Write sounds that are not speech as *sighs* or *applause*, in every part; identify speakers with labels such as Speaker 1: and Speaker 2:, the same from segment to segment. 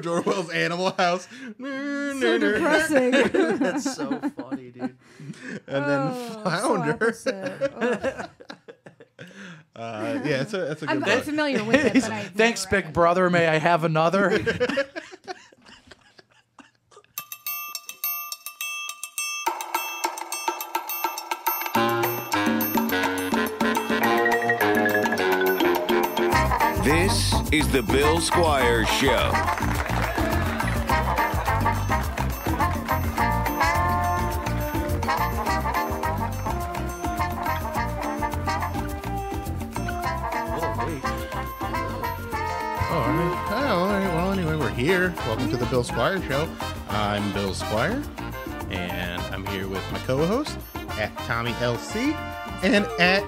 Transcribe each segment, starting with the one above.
Speaker 1: George Orwell's Animal House.
Speaker 2: So *laughs* depressing. *laughs*
Speaker 3: That's so funny, dude.
Speaker 1: And then
Speaker 2: Oh, so
Speaker 1: Flounder.
Speaker 2: opposite. Ugh. *laughs*
Speaker 1: uh, yeah, it's a, it's a good
Speaker 2: I'm,
Speaker 1: book.
Speaker 2: I'm familiar with it, but I
Speaker 3: Thanks,
Speaker 2: never
Speaker 3: Big
Speaker 2: it.
Speaker 3: Brother. May I have another?
Speaker 4: This is the Bill Squire Show.
Speaker 1: Anyway. Welcome to the Bill Squire Show. I'm Bill Squire, and I'm here with my co-host at Tommi LC and at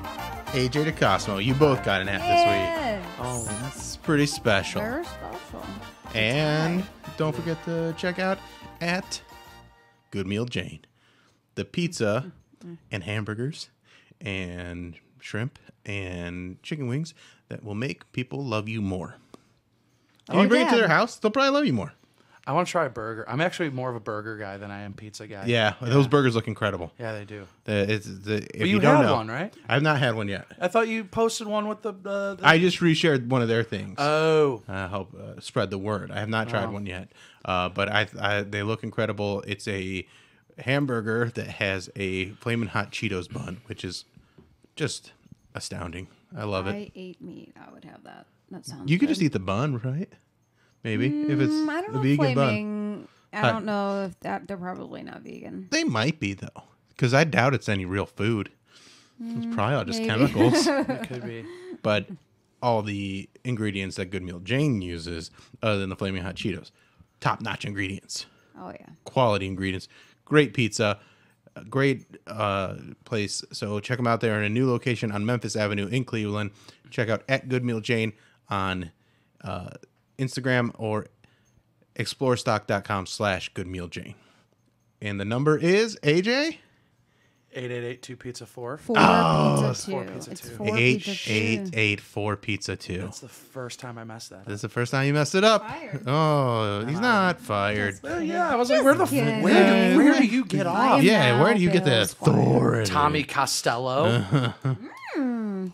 Speaker 1: AJ DiCosimo. You both got an hat this
Speaker 2: Yes.
Speaker 3: oh,
Speaker 1: week. That's pretty special.
Speaker 2: Very special.
Speaker 1: And don't forget to check out at Good Meal Jane, the pizza mm-hmm. and hamburgers and shrimp and chicken wings that will make people love you more. If you bring it to their house, they'll probably love you more.
Speaker 3: I want to try a burger. I'm actually more of a burger guy than I am pizza guy.
Speaker 1: Yeah, those burgers look incredible.
Speaker 3: Yeah, they do.
Speaker 1: The, it's, the, if
Speaker 3: But
Speaker 1: you,
Speaker 3: you,
Speaker 1: don't
Speaker 3: had
Speaker 1: know,
Speaker 3: one, right?
Speaker 1: I've not had one yet.
Speaker 3: I thought you posted one with the. Uh, the...
Speaker 1: I just reshared one of their things.
Speaker 3: oh,
Speaker 1: I help uh, spread the word. I have not tried
Speaker 3: Wow.
Speaker 1: one yet, uh, but I, I they look incredible. It's a hamburger that has a flaming hot Cheetos bun, which is just astounding. I love it.
Speaker 2: I ate meat. I would have that. That sounds.
Speaker 1: You could
Speaker 2: good.
Speaker 1: just eat the bun, right? Maybe if it's
Speaker 2: Mm, I don't
Speaker 1: a
Speaker 2: know.
Speaker 1: vegan bun.
Speaker 2: I don't know if that they're probably not vegan.
Speaker 1: They might be though, because I doubt it's any real food. It's probably all just
Speaker 2: maybe.
Speaker 1: chemicals. *laughs*
Speaker 3: it could be.
Speaker 1: but all the ingredients that Good Meal Jane uses, other than the flaming hot Cheetos, top notch ingredients.
Speaker 2: Oh yeah.
Speaker 1: quality ingredients, great pizza, a great uh, place. So check them out there in a new location on Memphis Avenue in Cleveland. Check out at Good Meal Jane on uh, Instagram or exploretock.com slash Good Meal Jane. And the number is AJ
Speaker 3: Eight eight eight two pizza four.
Speaker 2: Four
Speaker 1: Oh,
Speaker 2: pizza two.
Speaker 3: four pizza
Speaker 2: it's
Speaker 3: two.
Speaker 2: four pizza two.
Speaker 1: eight four pizza two.
Speaker 3: That's the first time I messed that.
Speaker 1: This
Speaker 3: up.
Speaker 1: is the first time you messed it up.
Speaker 2: Fired.
Speaker 1: Oh, he's not fired.
Speaker 3: Well, yeah, I was like, where the f- where, do- where do you get off?
Speaker 1: Yeah, where do you get
Speaker 2: Bill
Speaker 1: the authority?
Speaker 3: Tommi Costello. *laughs*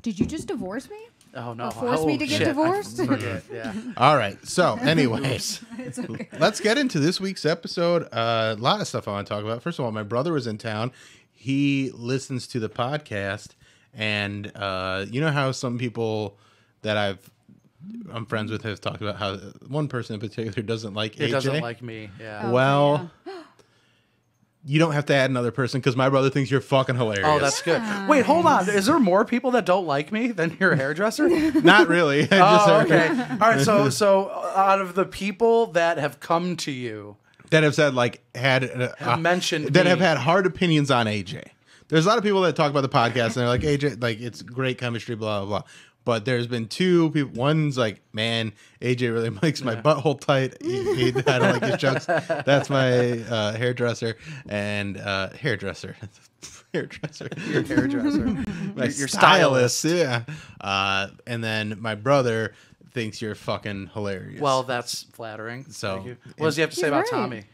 Speaker 2: Did you just divorce me?
Speaker 3: Oh no!
Speaker 2: force me
Speaker 3: Oh,
Speaker 2: to get
Speaker 3: shit. I
Speaker 2: divorced?
Speaker 3: forget, *laughs* Yeah. *laughs*
Speaker 1: All right. So, *laughs* anyways,
Speaker 2: It's okay.
Speaker 1: let's get into this week's episode. Uh, a lot of stuff I want to talk about. First of all, my brother was in town. He listens to the podcast, and uh, you know how some people that I've I'm friends with have talked about how one person in particular doesn't like
Speaker 3: It
Speaker 1: AJ.
Speaker 3: doesn't like me. Yeah.
Speaker 1: well, you don't have to add another person because my brother thinks you're fucking hilarious.
Speaker 3: Oh, that's good. Wait, hold on. Is there more people that don't like me than your hairdresser? *laughs*
Speaker 1: not really. *laughs*
Speaker 3: Oh, okay. All right. So, *laughs* so out of the people that have come to you,
Speaker 1: that have said like had uh,
Speaker 3: Have mentioned
Speaker 1: that
Speaker 3: me.
Speaker 1: have had hard opinions on AJ. There's a lot of people that talk about the podcast and they're like AJ, like it's great chemistry, blah blah blah. But there's been two people. One's like, man, AJ really *laughs* makes my butthole tight. He, he, I don't like his jokes. *laughs* That's my uh, hairdresser and uh, hairdresser, *laughs* hairdresser,
Speaker 3: your hairdresser,
Speaker 1: my
Speaker 3: your
Speaker 1: stylist. Yeah. Uh, and then my brother thinks you're fucking hilarious.
Speaker 3: Well, that's flattering.
Speaker 1: So-
Speaker 3: what does he have to say about
Speaker 2: right.
Speaker 3: Tommi?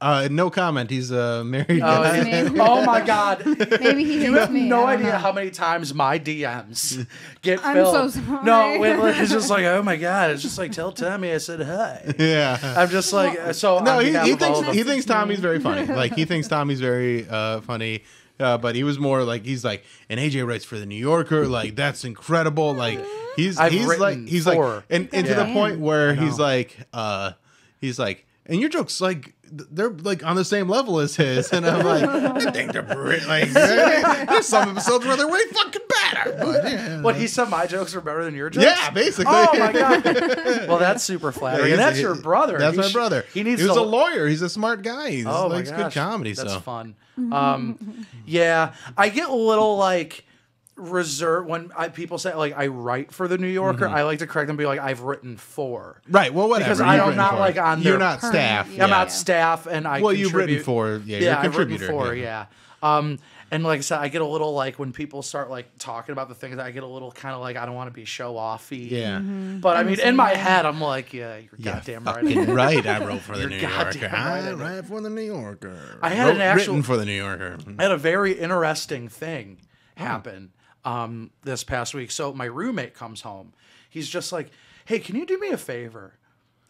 Speaker 1: Uh, no comment. He's a *laughs* married
Speaker 3: Oh,
Speaker 1: guy.
Speaker 2: Maybe. *laughs*
Speaker 3: oh my God!
Speaker 2: Maybe he
Speaker 3: You
Speaker 2: hates
Speaker 3: have
Speaker 2: me.
Speaker 3: no idea
Speaker 2: know.
Speaker 3: how many times my DMs *laughs* get
Speaker 2: I'm
Speaker 3: filled.
Speaker 2: so sorry.
Speaker 3: No, wait, it's just like, oh my god, it's just like tell Tommi I said hi.
Speaker 1: Yeah.
Speaker 3: I'm just like, so
Speaker 1: No, he, he thinks he thinks Tommi's very funny. Like he thinks Tommi's very uh, funny. Uh, but he was more like he's like, and AJ writes for the New Yorker. Like that's incredible. Like he's
Speaker 3: I've
Speaker 1: he's like he's
Speaker 3: for-
Speaker 1: like, and, and to the point where he's like, uh, he's like, and your jokes like th- they're like on the same level as his, and I'm like, I think they're pretty, like there's some episodes where they're way fucking better. But yeah,
Speaker 3: What he said, my jokes are better than your jokes.
Speaker 1: yeah, basically.
Speaker 3: Oh my god! *laughs* Well, that's super flattering, and
Speaker 1: He's-
Speaker 3: that's your brother.
Speaker 1: That's
Speaker 3: He
Speaker 1: my
Speaker 3: sh-
Speaker 1: brother.
Speaker 3: He needs
Speaker 1: He was
Speaker 3: to
Speaker 1: a lawyer. He's a smart guy. He
Speaker 3: Oh
Speaker 1: likes
Speaker 3: my
Speaker 1: good
Speaker 3: gosh.
Speaker 1: comedy.
Speaker 3: That's
Speaker 1: so
Speaker 3: fun. Um, yeah, I get a little like reserved when I, people say like I write for the New Yorker.
Speaker 1: Mm-hmm.
Speaker 3: I like to correct them, and be like I've written for.
Speaker 1: right. Well, whatever.
Speaker 3: Because
Speaker 1: You've
Speaker 3: I am not,
Speaker 1: for
Speaker 3: like,
Speaker 1: it.
Speaker 3: on
Speaker 1: You're
Speaker 3: their
Speaker 1: not
Speaker 2: current-
Speaker 1: staff.
Speaker 2: yeah.
Speaker 1: Yeah.
Speaker 3: I'm not staff, and I
Speaker 1: Well, you've written for yeah.
Speaker 3: yeah,
Speaker 1: you're a
Speaker 3: I've written
Speaker 1: contributor.
Speaker 3: for
Speaker 1: yeah.
Speaker 3: yeah. Um, And like I said, I get a little like when people start like talking about the things, I get a little kind of like I don't want to be show offy.
Speaker 1: Yeah.
Speaker 3: But I mean, in my head, I'm like, yeah, you're
Speaker 1: Yeah,
Speaker 3: goddamn right.
Speaker 1: right. I wrote for *laughs* the
Speaker 3: You're
Speaker 1: New Yorker.
Speaker 3: right I
Speaker 1: I
Speaker 3: did.
Speaker 1: write for the New Yorker.
Speaker 3: I had
Speaker 1: Wrote-
Speaker 3: an actual-
Speaker 1: written for the New Yorker.
Speaker 3: I had a very interesting thing
Speaker 1: Oh.
Speaker 3: happen um, this past week. So my roommate comes home. He's just like, "Hey, can you do me a favor?"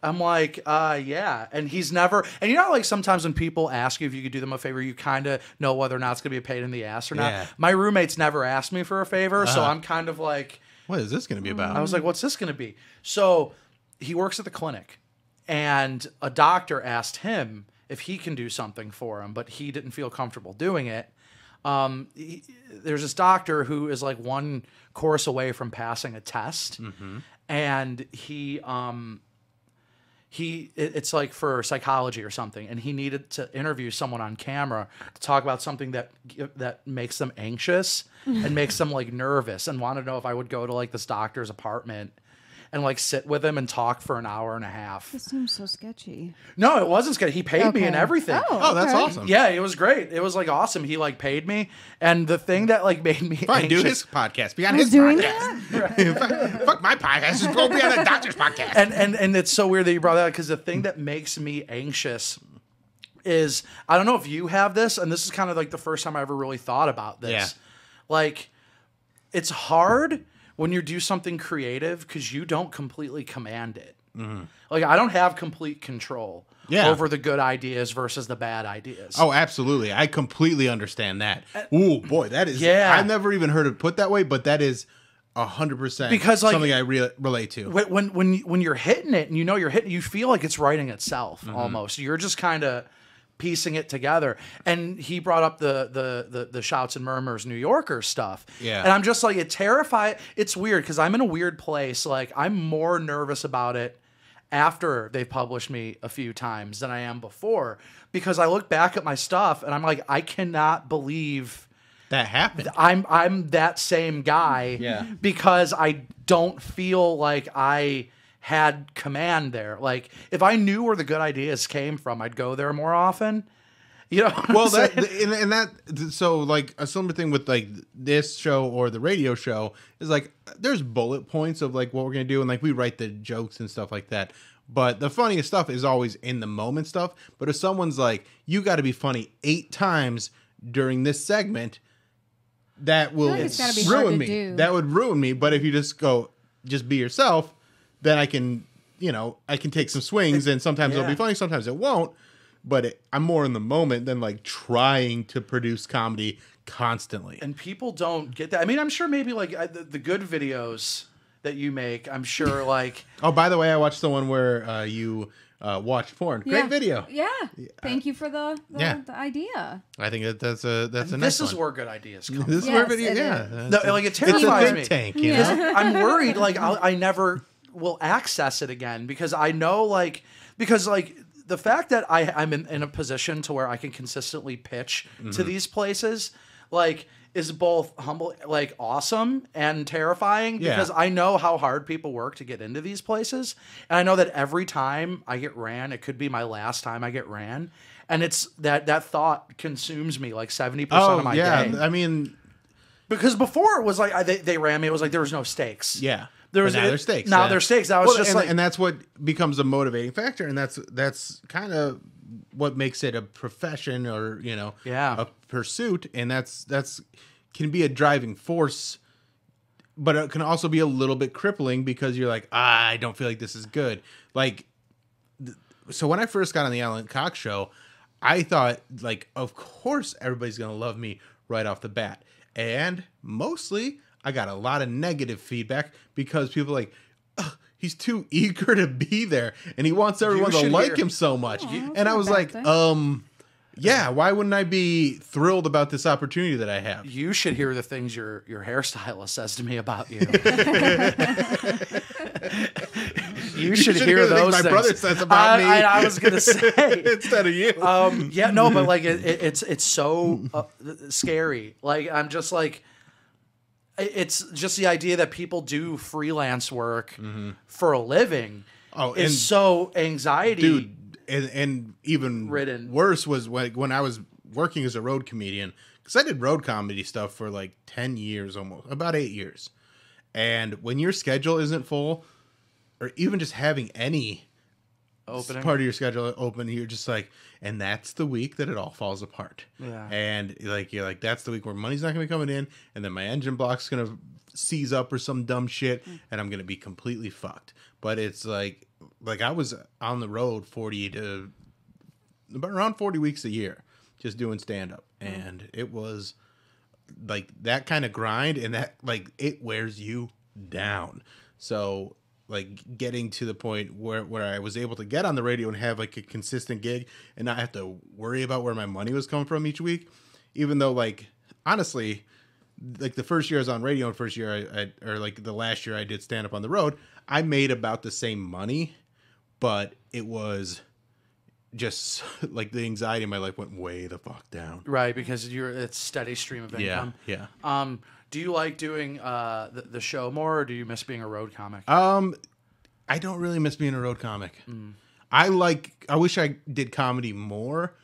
Speaker 3: I'm like, uh, yeah. And he's never, and you know, like sometimes when people ask you if you could do them a favor, you kind of know whether or not it's going to be a pain in the ass or not.
Speaker 1: Yeah.
Speaker 3: My roommate's never asked me for a favor. So
Speaker 1: Uh-huh.
Speaker 3: I'm kind of like,
Speaker 1: What is this going to be about?
Speaker 3: I was like, what's this going to be? So he works at the clinic, and a doctor asked him if he can do something for him, but he didn't feel comfortable doing it. Um, he- there's this doctor who is like one course away from passing a test, and he um, he it- it's like for psychology or something. And he needed to interview someone on camera to talk about something that that makes them anxious and makes them like nervous and wanted to know if I would go to like this doctor's apartment and like sit with him and talk for an hour and a half.
Speaker 2: This seems so sketchy.
Speaker 3: No, it wasn't scary. He paid me and everything.
Speaker 1: Oh, oh, that's
Speaker 2: okay.
Speaker 1: awesome.
Speaker 3: Yeah, it was great. It was like awesome. He like paid me, and the thing that like made me
Speaker 1: Fine, do his podcast. Be on
Speaker 2: Who's
Speaker 1: his
Speaker 2: doing
Speaker 1: podcast. fuck, *laughs* fuck my podcast. Just go be on the doctor's podcast.
Speaker 3: and and and it's so weird that you brought that because the thing that makes me anxious is I don't know if you have this, and this is kind of like the first time I ever really thought about this.
Speaker 1: Yeah.
Speaker 3: Like, it's hard when you do something creative because you don't completely command it. Like I don't have complete control.
Speaker 1: Yeah.
Speaker 3: over the good ideas versus the bad ideas.
Speaker 1: Oh, absolutely. I completely understand that. Ooh, boy, that is.
Speaker 3: Yeah.
Speaker 1: I've never even heard it put that way, but that is a hundred percent
Speaker 3: Because, like-
Speaker 1: something I re- relate to.
Speaker 3: when when when you- when you're hitting it and you know you're hitting, you feel like it's writing itself
Speaker 1: Mm-hmm.
Speaker 3: almost. You're just kind of piecing it together. And he brought up the the the the shouts and murmurs New Yorker stuff.
Speaker 1: Yeah.
Speaker 3: And I'm just like it terrified. It's weird because I'm in a weird place. Like I'm more nervous about it after they've published me a few times than I am before because I look back at my stuff and I'm like I cannot believe
Speaker 1: that happened.
Speaker 3: I'm I'm that same guy
Speaker 1: Yeah.
Speaker 3: because I don't feel like I had command there. Like if I knew where the good ideas came from, I'd go there more often. *laughs* You know. what I'm
Speaker 1: well that and, and that so like a similar thing with like this show or the radio show is like there's bullet points of like what we're gonna do and like we write the jokes and stuff like that but the funniest stuff is always in the moment stuff but if someone's like you got to be funny eight times during this segment that will
Speaker 2: like it's gotta be
Speaker 1: ruin me that would ruin me but if you just go just be yourself then i can you know i can take some swings and sometimes it'll be funny sometimes it won't but it, I'm more in the moment than like trying to produce comedy constantly.
Speaker 3: and people don't get that. I mean, I'm sure maybe like I- the, the good videos that you make, I'm sure *laughs* like
Speaker 1: oh, by the way, I watched the one where uh, you uh, watched porn. Great video.
Speaker 2: Yeah. Thank you for the the,
Speaker 1: Yeah.
Speaker 2: the idea.
Speaker 1: I think that that's a that's a nice
Speaker 3: this is
Speaker 1: one.
Speaker 3: where good ideas come.
Speaker 1: this is
Speaker 2: Yes,
Speaker 1: where video.
Speaker 2: it
Speaker 1: Yeah.
Speaker 3: No,
Speaker 1: a-
Speaker 3: like it
Speaker 1: it's a think
Speaker 3: me.
Speaker 1: tank. You know?
Speaker 3: I'm worried like I'll, I never will access it again because I know like because like the fact that I I'm in, in a position to where I can consistently pitch
Speaker 1: Mm-hmm.
Speaker 3: to these places like is both humble like awesome and terrifying
Speaker 1: Yeah.
Speaker 3: because I know how hard people work to get into these places and I know that every time I get ran it could be my last time I get ran and it's that that thought consumes me like 70%
Speaker 1: Oh
Speaker 3: of my
Speaker 1: yeah,
Speaker 3: day
Speaker 1: I mean
Speaker 3: because before it was like I, they, they ran me it was like there was no stakes
Speaker 1: yeah.
Speaker 3: There
Speaker 1: But
Speaker 3: was-
Speaker 1: now
Speaker 3: it-
Speaker 1: there's stakes.
Speaker 3: now
Speaker 1: yeah.
Speaker 3: there's stakes. That was
Speaker 1: Well,
Speaker 3: just
Speaker 1: and,
Speaker 3: like-
Speaker 1: and that's what becomes a motivating factor, and that's that's kind of what makes it a profession or you know
Speaker 3: Yeah.
Speaker 1: a pursuit, and that's that's can be a driving force but it can also be a little bit crippling because you're like, ah, I don't feel like this is good. Like, th- so when I first got on the Alan Cox show, I thought, like, of course everybody's gonna love me right off the bat, and mostly I got a lot of negative feedback because people are like. "Ugh, He's too eager to be there, and he wants everyone to like
Speaker 3: hear-
Speaker 1: him so much.
Speaker 2: Aw, that's
Speaker 1: and I was like,
Speaker 2: thing.
Speaker 1: um, yeah, why wouldn't I be thrilled about this opportunity that I have?
Speaker 3: You should hear the things your your hairstylist says to me about you. *laughs* *laughs* you should
Speaker 1: should
Speaker 3: hear
Speaker 1: hear the things my
Speaker 3: things.
Speaker 1: brother says about
Speaker 3: I,
Speaker 1: me.
Speaker 3: I, I was gonna *laughs* say.
Speaker 1: Instead of you,
Speaker 3: Um, yeah, no, but like it, it, it's it's so uh, scary. Like I'm just like, it- it's just the idea that people do freelance work for a living.
Speaker 1: Mm-hmm. Oh,
Speaker 3: is
Speaker 1: and-
Speaker 3: so anxiety.
Speaker 1: dude and, and even
Speaker 3: Ridden.
Speaker 1: worse was when, when i was working as a road comedian because I did road comedy stuff for like ten years almost, about eight years, and when your schedule isn't full, or even just having any
Speaker 3: Opening.
Speaker 1: part of your schedule open, you're just like, and that's the week that it all falls apart.
Speaker 3: Yeah.
Speaker 1: And like you're like, that's the week where money's not gonna be coming in, and then my engine block's gonna seize up or some dumb shit, mm. and I'm gonna be completely fucked. But it's like, like I was on the road forty to about around forty weeks a year, just doing stand up, mm. and it was like that kind of grind and that like it wears you down so like getting to the point where where I was able to get on the radio and have like a consistent gig and not have to worry about where my money was coming from each week even though like honestly like the first year I was on radio and first year I, I or like the last year I did stand up on the road I made about the same money but it was just *laughs* like the anxiety in my life went way the fuck down
Speaker 3: Right, because you're it's steady stream of income.
Speaker 1: yeah
Speaker 3: Um, do you like doing uh the, the show more, or do you miss being a road comic?
Speaker 1: Um, I don't really miss being a road comic. I like. I wish I did comedy more,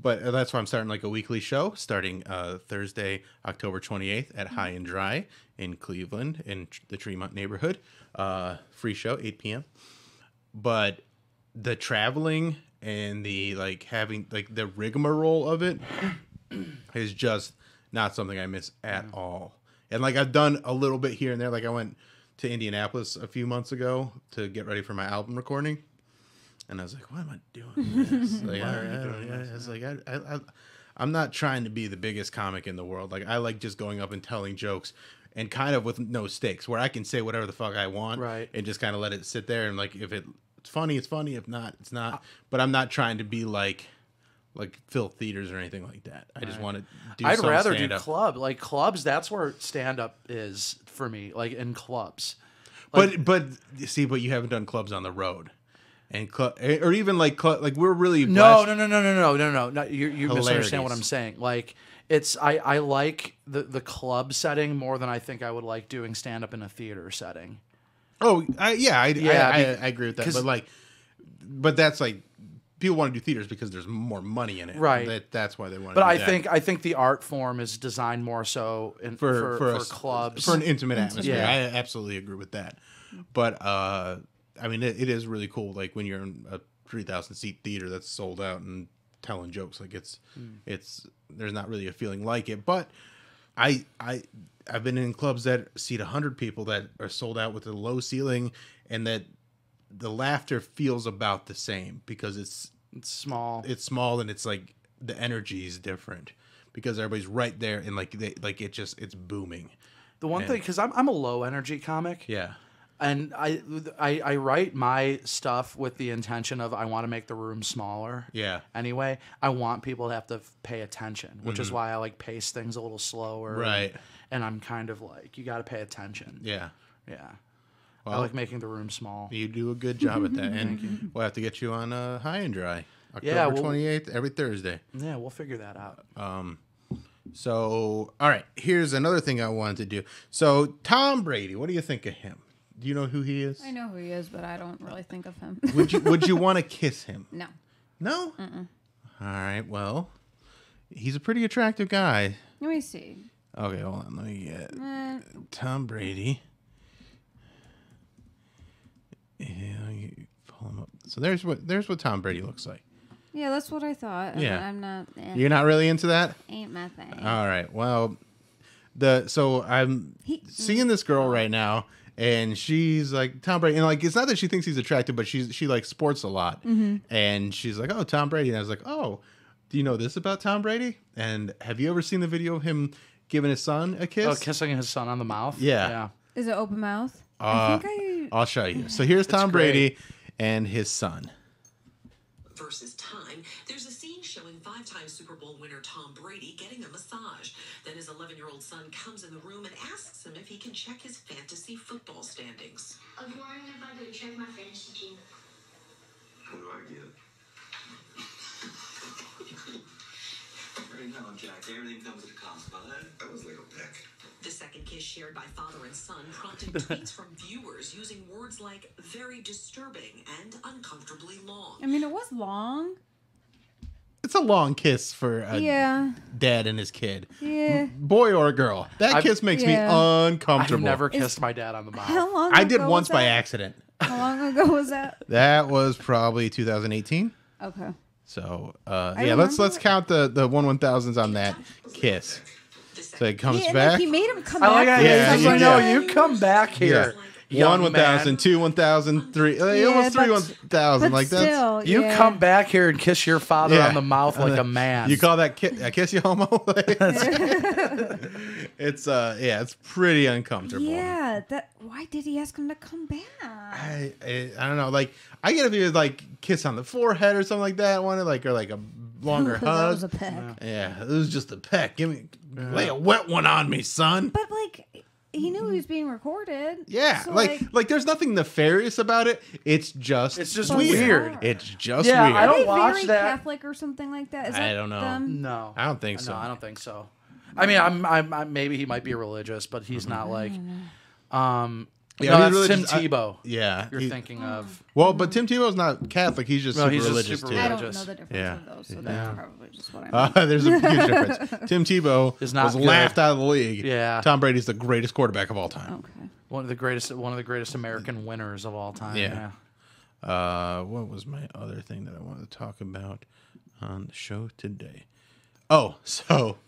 Speaker 1: but that's why I'm starting like a weekly show starting uh, Thursday, October 28th at High and Dry in Cleveland in the Tremont neighborhood. Uh, free show, 8 p.m. But the traveling and the like having like the rigmarole of it *clears throat* is just not something I miss at all. And like I've done a little bit here and there. Like I went to Indianapolis a few months ago to get ready for my album recording, and I was like, "Why am I doing this?" *laughs* like, I, I don't- yeah, it's like I, I, I, I'm not trying to be the biggest comic in the world. Like I like just going up and telling jokes. And kind of with no stakes, where I can say whatever the fuck I want,
Speaker 3: Right.
Speaker 1: And just kind of let it sit there, and like if it, it's funny, it's funny. If not, it's not. Uh, but I'm not trying to be like, like fill Theaters or anything like that. I just want to do.
Speaker 3: I'd rather do
Speaker 1: stand-up.
Speaker 3: club, like clubs. That's where stand up is for me, like in clubs.
Speaker 1: but but you see, but you haven't done clubs on the road, and club eh, or even like club, like we're really
Speaker 3: No, no, no, no, no, no, no, no, no. You you misunderstand what I'm saying. Like it's I I like the the club setting more than I think I would like doing stand up in a theater setting.
Speaker 1: Oh, I, yeah, I,
Speaker 3: Yeah,
Speaker 1: I, I, I agree with that. But like, but that's like people want to do theaters because there's more money in it,
Speaker 3: Right.
Speaker 1: That, that's why they want.
Speaker 3: But
Speaker 1: to do
Speaker 3: I
Speaker 1: that.
Speaker 3: think I think the art form is designed more so in, for for,
Speaker 1: a s-
Speaker 3: clubs.
Speaker 1: for an intimate atmosphere.
Speaker 3: Yeah.
Speaker 1: I absolutely agree with that. But uh, I mean, it, it is really cool. Like when you're in a three thousand seat theater that's sold out and telling jokes, like it's it's there's not really a feeling like it. But I I I've been in clubs that seat hundred people that are sold out with a low ceiling and that the laughter feels about the same because it's
Speaker 3: it's small.
Speaker 1: it's small and it's like the energy is different because everybody's right there and like they like it just it's booming.
Speaker 3: The one thing, because I'm I'm a low energy comic,
Speaker 1: Yeah.
Speaker 3: And I, I I write my stuff with the intention of I want to make the room smaller.
Speaker 1: Yeah.
Speaker 3: Anyway, I want people to have to pay attention, which is why I like pace things a little slower.
Speaker 1: Mm-hmm. Right.
Speaker 3: And, and I'm kind of like you got to pay attention.
Speaker 1: Yeah.
Speaker 3: Yeah. I like making the room small.
Speaker 1: you do a good job at that, *laughs* and we'll have to get you on uh, High and Dry, October
Speaker 3: Yeah, we'll-
Speaker 1: twenty eighth, every Thursday.
Speaker 3: Yeah, we'll figure that out. Um.
Speaker 1: So, all right, here's another thing I wanted to do. So, Tom Brady, what do you think of him? Do you know who he is?
Speaker 2: I know who he is, but I don't really think of him.
Speaker 1: Would you Would you *laughs* want to kiss him?
Speaker 2: no.
Speaker 1: No. All right. Well, he's a pretty attractive guy.
Speaker 2: Let me see.
Speaker 1: Okay, hold on. Let me get
Speaker 2: Eh,
Speaker 1: Tom Brady. Yeah, you pull him up. So there's what there's what Tom Brady looks like.
Speaker 2: yeah, that's what I thought.
Speaker 1: Yeah.
Speaker 2: I'm not. Eh,
Speaker 1: You're not really into that.
Speaker 2: ain't my thing.
Speaker 1: All right. Well, the so I'm
Speaker 2: He-
Speaker 1: seeing this girl right now, and she's like Tom Brady, and like it's not that she thinks he's attractive, but she's she likes sports a lot, and she's like, oh, Tom Brady, and I was like, oh, do you know this about Tom Brady? And have you ever seen the video of him giving his son a kiss?
Speaker 3: Oh, kissing his son on the mouth.
Speaker 1: Yeah.
Speaker 3: Yeah.
Speaker 2: Is it open mouth?
Speaker 1: Uh,
Speaker 2: I think I.
Speaker 1: I'll show you. So here's Tom. Brady and his son.
Speaker 5: versus time, there's a scene showing five time Super Bowl winner Tom Brady getting a massage. Then his 11 year old son comes in the room and asks him if he can check his fantasy football standings.
Speaker 6: I was wondering if I could check my fantasy team.
Speaker 7: What do I get?
Speaker 8: Right now, Jack, everything comes at a cost, bud.
Speaker 7: That was like a peck.
Speaker 5: The second kiss shared by father and son prompted tweets from *laughs* viewers using words like very disturbing and uncomfortably long.
Speaker 2: I mean, it was long.
Speaker 1: It's it's a long kiss for a
Speaker 2: Yeah.
Speaker 1: dad and his kid,
Speaker 2: Yeah.
Speaker 1: boy or girl. That
Speaker 3: I've-
Speaker 1: kiss makes
Speaker 2: Yeah.
Speaker 1: me uncomfortable.
Speaker 3: I've never kissed my dad on the mouth.
Speaker 2: How long?
Speaker 1: I did once
Speaker 2: was
Speaker 1: by
Speaker 2: that?
Speaker 1: accident.
Speaker 2: How long ago was that? *laughs*
Speaker 1: That was probably 2018.
Speaker 2: Okay.
Speaker 1: So uh, yeah, let's let's
Speaker 2: it.
Speaker 1: count the the one one thousands on that kiss. So it comes
Speaker 2: Yeah,
Speaker 1: back.
Speaker 2: like, he made him come
Speaker 3: I
Speaker 2: back.
Speaker 3: how
Speaker 1: Yeah,
Speaker 3: he's
Speaker 1: yeah,
Speaker 3: like, no,
Speaker 1: yeah.
Speaker 3: you come back here. Young
Speaker 1: one one
Speaker 3: man.
Speaker 1: thousand, two one thousand, three, uh,
Speaker 2: Yeah,
Speaker 1: almost three one thousand. Like that's
Speaker 2: still,
Speaker 3: You
Speaker 2: yeah.
Speaker 3: come back here and kiss your father
Speaker 1: Yeah.
Speaker 3: on the mouth like a *laughs* man.
Speaker 1: You call that kiss? I kiss you homo. it's uh yeah, it's pretty uncomfortable.
Speaker 2: Yeah. That. Why did he ask him to come back?
Speaker 1: I, I I don't know. Like I get if he was like kiss on the forehead or something like that. One like or like a longer *laughs*
Speaker 2: that
Speaker 1: hug.
Speaker 2: was a peck.
Speaker 1: yeah, it was just a peck. Give me lay a wet one on me, son.
Speaker 2: But like, he knew he was being recorded.
Speaker 1: Yeah,
Speaker 2: So,
Speaker 1: like, like there's nothing nefarious about it. It's just
Speaker 3: It's just
Speaker 2: Bizarre.
Speaker 3: weird.
Speaker 1: It's just
Speaker 3: Yeah,
Speaker 1: weird.
Speaker 3: I don't
Speaker 2: they
Speaker 3: watch
Speaker 2: very
Speaker 3: that.
Speaker 2: Catholic or something like that? Is
Speaker 1: I
Speaker 2: that
Speaker 1: don't know.
Speaker 2: them?
Speaker 3: No,
Speaker 1: I don't think so.
Speaker 3: No, I don't think so. I mean, I'm, I'm, I'm maybe he might be religious, but he's not like. Um,
Speaker 1: Yeah,
Speaker 3: no, that's
Speaker 1: religious.
Speaker 3: Tim
Speaker 1: I-
Speaker 3: Tebow.
Speaker 1: yeah,
Speaker 3: you're
Speaker 1: he-
Speaker 3: thinking of.
Speaker 1: Well, but Tim Tebow's not Catholic. He's just
Speaker 3: No,
Speaker 1: super
Speaker 3: he's just
Speaker 1: religious
Speaker 3: super
Speaker 1: too.
Speaker 2: I don't know the difference
Speaker 1: Yeah.
Speaker 2: of those, so
Speaker 3: Yeah.
Speaker 2: that's probably just what I meant.
Speaker 1: Uh, *laughs* there's a huge difference. *laughs* Tim Tebow
Speaker 3: Is not
Speaker 1: was
Speaker 3: good.
Speaker 1: laughed out of the league.
Speaker 3: Yeah.
Speaker 1: Tom Brady's the greatest quarterback of all time.
Speaker 2: okay.
Speaker 3: One of the greatest, one of the greatest American winners of all time.
Speaker 1: Yeah. Uh, what was my other thing that I wanted to talk about on the show today? Oh, *laughs* so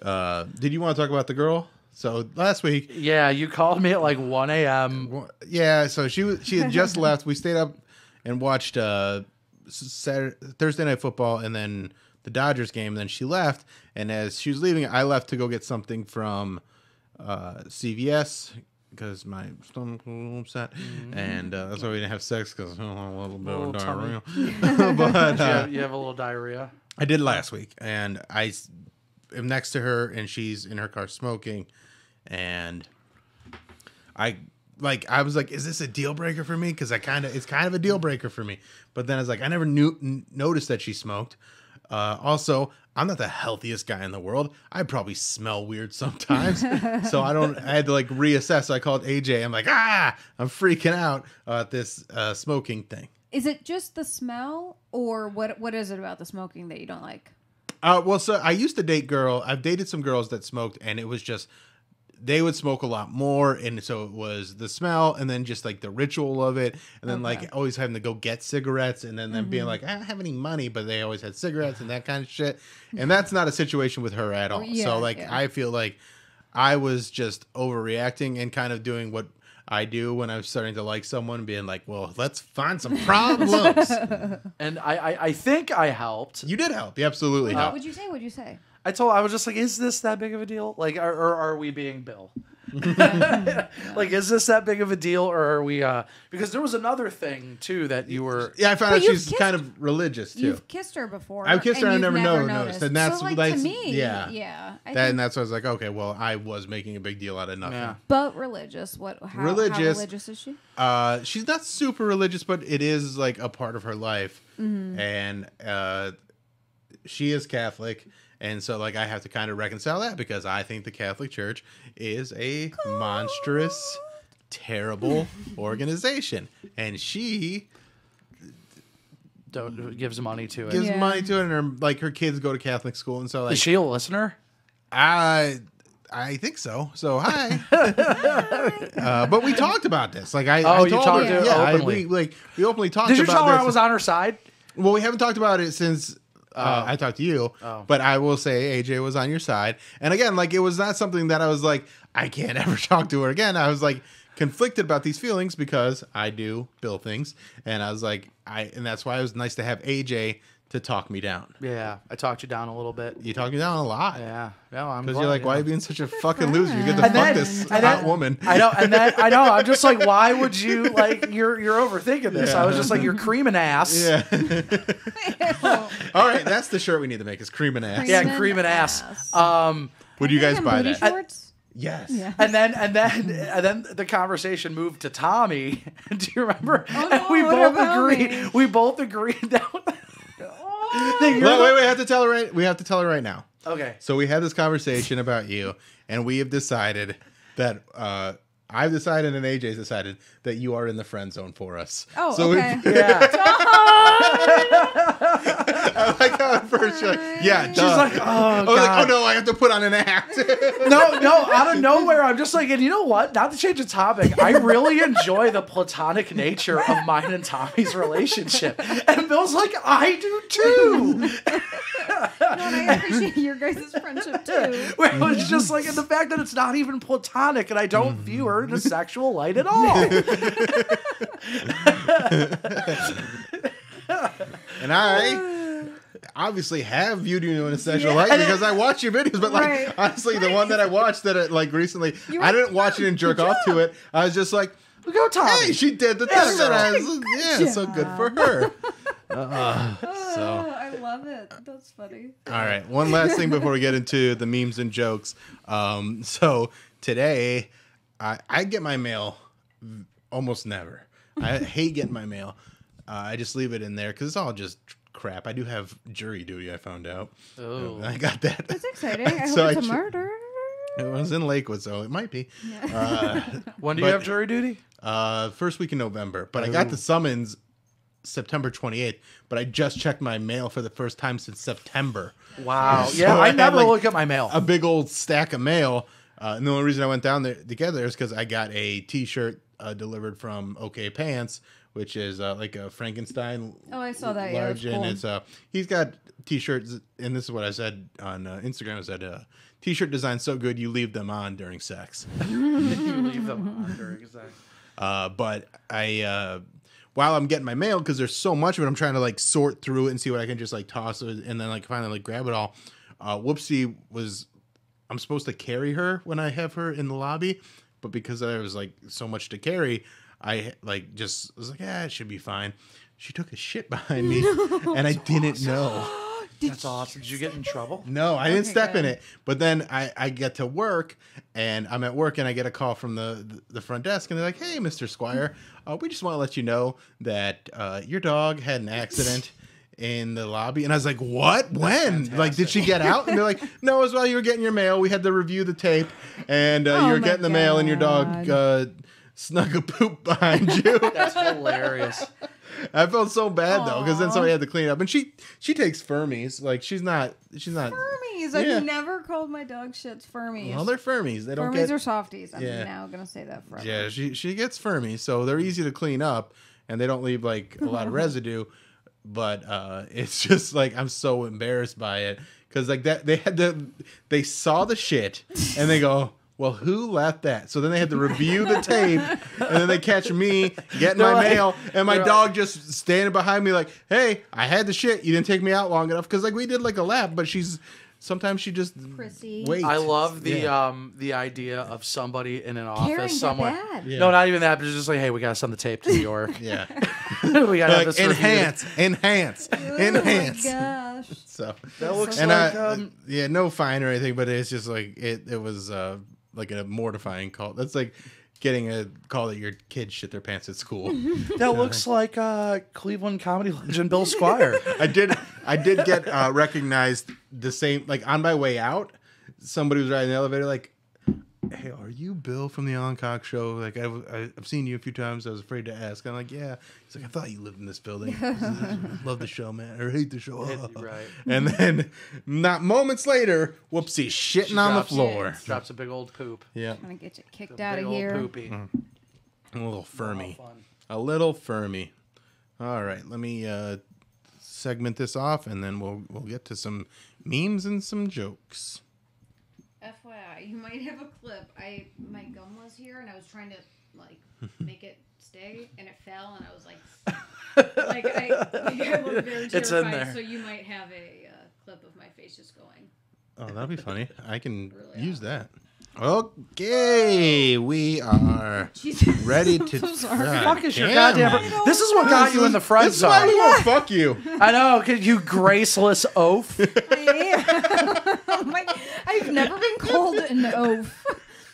Speaker 1: uh, did you want to talk about the girl? So last week,
Speaker 3: Yeah, you called me at like 1 a.m.
Speaker 1: Yeah, so she was she had *laughs* just left. We stayed up and watched uh Saturday, Thursday night football and then the Dodgers game. And Then she left, and as she was leaving, I left to go get something from uh, CVS because my stomach was a little upset, and uh, that's why we didn't have sex because a little bit
Speaker 3: Little
Speaker 1: of
Speaker 3: tummy.
Speaker 1: diarrhea. *laughs* *laughs* but
Speaker 3: You,
Speaker 1: uh,
Speaker 3: have, you have a little diarrhea.
Speaker 1: I did last week, and I am next to her, and she's in her car smoking, and I like I was like, is this a deal breaker for me? Because I kind of it's kind of a deal breaker for me. But then I was like, I never knew n- noticed that she smoked. Uh, also, I'm not the healthiest guy in the world. I probably smell weird sometimes, *laughs* so I don't. I had to like reassess. So I called AJ. I'm like, ah, I'm freaking out uh, at this uh, smoking thing.
Speaker 2: Is it just the smell, or what? What is it about the smoking that you don't like?
Speaker 1: Uh, well, so I used to date girl. I've dated some girls that smoked, and it was just they would smoke a lot more, and so it was the smell, and then just like the ritual of it, and then
Speaker 2: Okay.
Speaker 1: like always having to go get cigarettes, and then them being mm-hmm. like, I don't have any money, but they always had cigarettes and that kind of shit, and that's not a situation with her at all.
Speaker 2: Yeah,
Speaker 1: so like,
Speaker 2: yeah.
Speaker 1: I feel like I was just overreacting and kind of doing what. I do when I'm starting to like someone, being like, "Well, let's find some problems." *laughs*
Speaker 3: And I, I, I think I helped.
Speaker 1: you did help. You absolutely
Speaker 2: What
Speaker 1: helped.
Speaker 2: would you say? What'd you say?
Speaker 3: I told I was just like, is this that big of a deal? Like, are, or are we being Bill? *laughs* like, is this that big of a deal, or are we? uh Because there was another thing too that you were.
Speaker 1: Yeah, I found out she's
Speaker 2: kissed-
Speaker 1: kind of religious too.
Speaker 2: You've kissed her before.
Speaker 1: I've kissed her,
Speaker 2: and
Speaker 1: I never
Speaker 2: never
Speaker 1: know-
Speaker 2: noticed.
Speaker 1: noticed, and that's-
Speaker 2: so, like
Speaker 1: that's-
Speaker 2: to me.
Speaker 1: yeah.
Speaker 2: yeah.
Speaker 1: That,
Speaker 2: think-
Speaker 1: and that's why I was like, okay, well, I was making a big deal out of nothing.
Speaker 3: Yeah.
Speaker 2: but religious. What? How,
Speaker 1: Religious.
Speaker 2: How religious is she?
Speaker 1: Uh, she's not super religious, but it is like a part of her life,
Speaker 2: Mm-hmm.
Speaker 1: and uh, she is Catholic, and so like I have to kind of reconcile that because I think the Catholic Church is a monstrous, terrible *laughs* organization, and she
Speaker 3: Don't gives money to it.
Speaker 1: gives
Speaker 2: Yeah.
Speaker 1: money to it, and her like her kids go to Catholic school, and so like
Speaker 3: Is she a listener?
Speaker 1: I I think so. So hi. *laughs* uh, but we talked about this. Like I,
Speaker 3: Oh,
Speaker 1: I
Speaker 3: you
Speaker 1: told
Speaker 3: talked
Speaker 1: her,
Speaker 3: to her
Speaker 1: yeah, I-
Speaker 3: openly.
Speaker 1: we like we openly talked
Speaker 3: Did you
Speaker 1: about
Speaker 3: tell her
Speaker 1: this.
Speaker 3: I was on her side?
Speaker 1: well, we haven't talked about it since uh, I talked to you.
Speaker 3: Oh.
Speaker 1: But I will say AJ was on your side. And again, like it was not something that I was like I can't *laughs* ever talk to her again. I was like conflicted about these feelings because I do Bill things, and I was like I and that's why it was nice to have AJ to talk me down.
Speaker 3: Yeah, I talked you down a little bit.
Speaker 1: You talk me down a lot.
Speaker 3: Yeah, no, I'm
Speaker 1: Because you're like,
Speaker 3: yeah.
Speaker 1: why are you being such a fucking loser? You get to
Speaker 3: And
Speaker 1: fuck
Speaker 3: then-
Speaker 1: this hot
Speaker 3: then-
Speaker 1: woman.
Speaker 3: I know, and then I know. I'm just like, why would you *laughs* like? You're you're overthinking this.
Speaker 1: Yeah.
Speaker 3: I was just like, you're creaming ass.
Speaker 1: Yeah. All right, that's the shirt we need to make is cream and ass.
Speaker 3: yeah,
Speaker 2: Creaming
Speaker 3: creaming ass.
Speaker 2: ass.
Speaker 3: Um,
Speaker 1: Would you guys buy
Speaker 2: booty
Speaker 1: that?
Speaker 2: Shorts?
Speaker 1: Yes.
Speaker 2: Yeah.
Speaker 3: and then and then and then the conversation moved to Tommi. *laughs* Do you remember?
Speaker 2: Oh, no,
Speaker 3: and we both agreed.
Speaker 2: me?
Speaker 3: We both agreed *laughs* that. *laughs* That you're
Speaker 1: Wait, wait, wait. I have to tell her right. We have to tell her right now.
Speaker 3: Okay.
Speaker 1: So we had this conversation about you, and we have decided that uh, I've decided and AJ's decided that you are in the friend zone for us.
Speaker 2: Oh,
Speaker 1: so we-
Speaker 2: okay.
Speaker 3: Yeah. *laughs* *laughs*
Speaker 1: I like how at first She's like, yeah,
Speaker 3: She's like, oh,
Speaker 1: I was like, oh no, I have to put on an act. *laughs*
Speaker 3: no, no, out of nowhere, I'm just like, and you know what? Not to change the topic, I really enjoy the platonic nature of mine and Tommi's relationship. And Bill's like, I do too.
Speaker 2: and I appreciate your guys' friendship too.
Speaker 3: Where it's just like, and the fact that it's not even platonic, and I don't view her in a sexual light at all.
Speaker 1: And I obviously have viewed you in a sexual light because I watch your videos. But like,
Speaker 2: Right.
Speaker 1: honestly, the one that I watched that it, like recently, I didn't watch it and jerk off to it. I was just like,
Speaker 3: Go, Tommi.
Speaker 1: hey, she did the
Speaker 3: Yeah,
Speaker 1: thing that I was, yeah, so good for her. *laughs* Uh,
Speaker 2: Oh. I love it. That's funny.
Speaker 1: All right. One last thing before we get into the memes and jokes. Um, so today, I, I get my mail almost never. I *laughs* hate getting my mail. Uh, I just leave it in there because it's all just crap. I do have jury duty. I found out.
Speaker 3: Oh.
Speaker 1: I got that.
Speaker 2: That's exciting. *laughs* I hope
Speaker 1: So
Speaker 2: it's
Speaker 1: I
Speaker 2: a
Speaker 1: tr-
Speaker 2: murder.
Speaker 1: It was in Lakewood, so it might be. Uh, *laughs*
Speaker 3: When do you have jury duty?
Speaker 1: uh, first week in November, but I got the summons September 28th. But I just checked my mail for the first time since September.
Speaker 3: Wow.
Speaker 1: So
Speaker 3: Yeah,
Speaker 1: I
Speaker 3: I
Speaker 1: had,
Speaker 3: never
Speaker 1: like,
Speaker 3: look at my mail.
Speaker 1: a big old stack of mail. Uh, and the only reason I went down there together is because I got a T-shirt uh, delivered from OK Pants, which is uh, like a Frankenstein.
Speaker 2: Oh, I saw that, yeah,
Speaker 1: large, and
Speaker 2: cool.
Speaker 1: it's uh, he's got T-shirts, and this is what I said on uh, Instagram. I said, uh, "T-shirt design so good you leave them on during sex." *laughs*
Speaker 3: you leave them on during sex.
Speaker 1: Uh, but I, uh, while I'm getting my mail, because there's so much of it, I'm trying to like sort through it and see what I can just like toss it and then like finally like grab it all. Uh, Whoopsie was, I'm supposed to carry her when I have her in the lobby, but because there was like so much to carry, I like just was like, yeah, it should be fine. She took a shit behind me, *laughs* and I didn't know. *gasps*
Speaker 3: Did That's awesome. Did you get in trouble?
Speaker 1: No, I didn't
Speaker 2: Okay,
Speaker 1: step in it. But then I, I get to work and I'm at work and I get a call from the, the front desk and they're like, hey, Mr. Squire, uh, we just want to let you know that uh, your dog had an accident in the lobby. And I was like, what? When? Like, did she get out? And they're like, no, it was while you were getting your mail. We had to review the tape and uh,
Speaker 2: Oh
Speaker 1: you were getting the mail and your dog
Speaker 2: God.
Speaker 1: uh, snuck a poop behind you. *laughs* *laughs*
Speaker 3: That's hilarious.
Speaker 1: I felt so bad though because then somebody had to clean up. And she she takes Fermies. Like, she's not, she's not.
Speaker 2: Furmies. I've never called my dog shits Furmies.
Speaker 1: Well, they're Fermies. They don't
Speaker 2: Furmies
Speaker 1: get
Speaker 2: or softies. I'm
Speaker 1: Yeah.
Speaker 2: now gonna say that forever.
Speaker 1: Yeah, she she gets Fermi, so they're easy to clean up, and they don't leave like a lot of *laughs* residue. But uh, *laughs* it's just like I'm so embarrassed by it because like that they had to they saw the shit and they go. Well, who left that? So then they had to review the tape, and then they catch me getting
Speaker 3: They're
Speaker 1: my
Speaker 3: like-
Speaker 1: mail, and my dog just standing behind me, like, "Hey, I had the shit. You didn't take me out long enough." Because like we did like a lap, but she's sometimes she just
Speaker 2: Prissy.
Speaker 1: wait.
Speaker 3: I love the
Speaker 1: Yeah.
Speaker 3: um the idea of somebody in an office
Speaker 2: that
Speaker 3: somewhere.
Speaker 2: bad.
Speaker 1: Yeah.
Speaker 3: No, not even that, but it's just like, hey, we gotta send the tape to New York. *laughs*
Speaker 1: yeah, *laughs*
Speaker 3: we gotta have
Speaker 1: like
Speaker 3: this reviewed.
Speaker 1: enhance, enhance, enhance. *laughs*
Speaker 2: Oh my gosh.
Speaker 1: So
Speaker 3: That looks
Speaker 1: and
Speaker 3: like
Speaker 1: I,
Speaker 3: um,
Speaker 1: yeah, no fine or anything, but it's just like it. It was uh, like a mortifying call. That's like getting a call that your kids shit their pants at school. *laughs*
Speaker 3: that looks like uh Cleveland comedy legend Bill Squire. *laughs*
Speaker 1: I did. I did get uh, recognized the same. Like on my way out, somebody was riding the elevator. Like, hey, are you Bill from the Alan Cox Show? Like, I've I've seen you a few times. I was afraid to ask. I'm like, yeah. He's like, I thought you lived in this building. *laughs* Love the show, man, or hate the show.
Speaker 3: right. *laughs*
Speaker 1: And then, not moments later, whoopsie, shitting on the
Speaker 3: drops-
Speaker 1: floor.
Speaker 3: Drops a big old poop.
Speaker 1: Yeah,
Speaker 2: Gonna get you kicked
Speaker 3: The
Speaker 2: out
Speaker 3: big
Speaker 2: of
Speaker 3: old
Speaker 2: here.
Speaker 3: poopy.
Speaker 1: a little Fermi.
Speaker 3: fun.
Speaker 1: A little Fermi. All right, let me uh, segment this off, and then we'll we'll get to some memes and some jokes.
Speaker 2: FYI, you might have a clip. I my gum was here and I was trying to like *laughs* make it stay and it fell and I was like, *laughs* like I, like, I look very terrified.
Speaker 3: It's in there.
Speaker 2: So you might have a uh, clip of my face just going.
Speaker 1: Oh, that'd be funny. I can
Speaker 2: Really
Speaker 1: use that. Okay, we are
Speaker 2: Jesus, *laughs*
Speaker 1: ready to.
Speaker 2: so sorry.
Speaker 1: God
Speaker 3: Fuck is your
Speaker 1: damn
Speaker 3: goddamn.
Speaker 1: it.
Speaker 3: This is what got you in the friend
Speaker 1: This is why we
Speaker 3: zone.
Speaker 1: won't fuck you. *laughs*
Speaker 3: I know, cause you graceless oaf.
Speaker 2: I *laughs* am. My- I've never been called an oaf.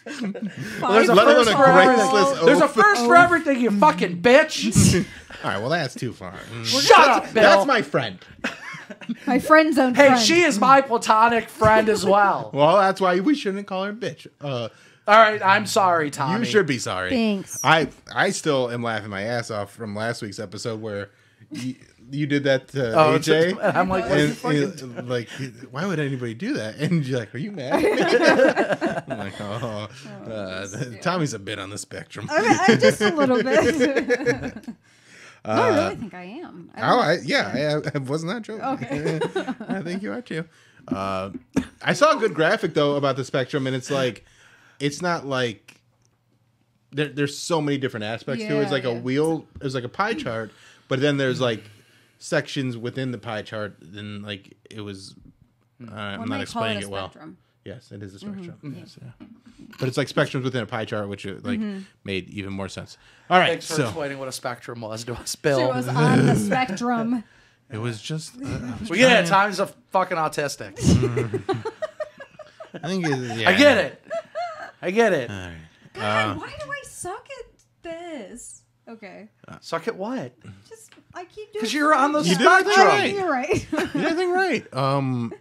Speaker 3: There's a
Speaker 1: Let alone
Speaker 3: first
Speaker 1: a
Speaker 3: for everything.
Speaker 1: graceless
Speaker 3: There's a
Speaker 1: oaf.
Speaker 3: first for everything, you fucking bitch.
Speaker 1: All right, well that's too far. Mm.
Speaker 3: Shut up, Bill.
Speaker 1: That's my friend. *laughs*
Speaker 2: My friend zone
Speaker 3: Hey,
Speaker 2: friend.
Speaker 3: she is my platonic friend as well. *laughs*
Speaker 1: Well, that's why we shouldn't call her a bitch. Uh,
Speaker 3: All right, I'm sorry, Tommi.
Speaker 1: you should be sorry.
Speaker 2: Thanks.
Speaker 1: I I still am laughing my ass off from last week's episode where you, you did that to
Speaker 3: Oh,
Speaker 1: AJ.
Speaker 3: and I'm like, what
Speaker 1: and,
Speaker 3: the fuck is-
Speaker 1: and, like, why would anybody do that? And you're like, are you mad? *laughs* I'm like, oh, uh, Tommi's a bit on the spectrum.
Speaker 2: Okay, I- just a little bit. No, I
Speaker 1: Uh,
Speaker 2: really think I am. I
Speaker 1: Oh, I, yeah, I, I wasn't that joking.
Speaker 2: Okay. *laughs*
Speaker 1: I think you are too. Uh, I saw a good graphic though about the spectrum, and it's like, it's not like there, there's so many different aspects to it. It's
Speaker 2: Yeah,
Speaker 1: like a
Speaker 2: yeah.
Speaker 1: wheel. It's like a pie chart, but then there's like sections within the pie chart. Then like it was. Uh, I'm not explaining
Speaker 2: a
Speaker 1: it well.
Speaker 2: spectrum.
Speaker 1: Yes, it is a spectrum.
Speaker 2: Mm-hmm.
Speaker 1: Yes, yeah. But it's like spectrums within a pie chart, which it, like made even more sense. All right,
Speaker 3: Thanks for
Speaker 1: so
Speaker 3: explaining what a spectrum was to us, Bill.
Speaker 2: She
Speaker 3: Bill.
Speaker 2: was on the spectrum. *laughs*
Speaker 1: it was just. Uh, was
Speaker 3: we get it.
Speaker 1: trying-
Speaker 3: Time's a fucking autistic. *laughs* *laughs*
Speaker 1: I think. It, yeah,
Speaker 3: I get it. I get it.
Speaker 1: All right.
Speaker 2: God, why do I suck at this? Okay,
Speaker 3: Suck at what?
Speaker 2: just I keep doing.
Speaker 3: Because you're on the
Speaker 1: You
Speaker 3: spectrum.
Speaker 1: everything right.
Speaker 2: You're right.
Speaker 1: You did everything right. Um.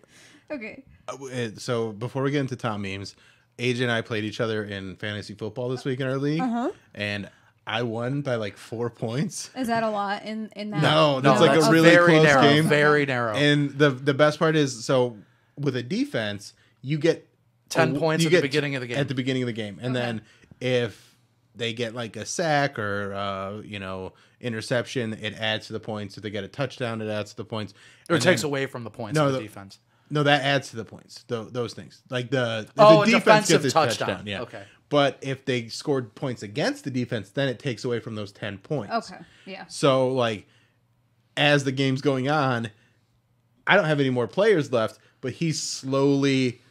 Speaker 2: okay.
Speaker 1: Uh, So before we get into Tom memes, AJ and I played each other in fantasy football this week in our league,
Speaker 2: Uh-huh.
Speaker 1: and I won by like four points.
Speaker 2: Is that a lot in in that?
Speaker 1: No, that's like a
Speaker 3: that's
Speaker 1: really
Speaker 3: very
Speaker 1: close
Speaker 3: narrow,
Speaker 1: game.
Speaker 3: Very narrow.
Speaker 1: And the the best part is, so with a defense, you get
Speaker 3: 10
Speaker 1: a-
Speaker 3: points
Speaker 1: you
Speaker 3: at the beginning of the game.
Speaker 1: At the beginning of the game, and then if they get like a sack or uh, you know interception, it adds to the points. If they get a touchdown, it adds to the points.
Speaker 3: or it
Speaker 1: And
Speaker 3: takes
Speaker 1: then-
Speaker 3: away from the points
Speaker 1: No,
Speaker 3: of the,
Speaker 1: the-
Speaker 3: defense.
Speaker 1: No, that adds to the points. Tho- those things, like the
Speaker 3: Oh, a
Speaker 1: the
Speaker 3: defensive
Speaker 1: gets a
Speaker 3: touchdown.
Speaker 1: Yeah.
Speaker 3: Okay.
Speaker 1: But if they scored points against the defense, then it takes away from those ten points.
Speaker 2: Okay. Yeah.
Speaker 1: So like, as the game's going on, I don't have any more players left, but he's slowly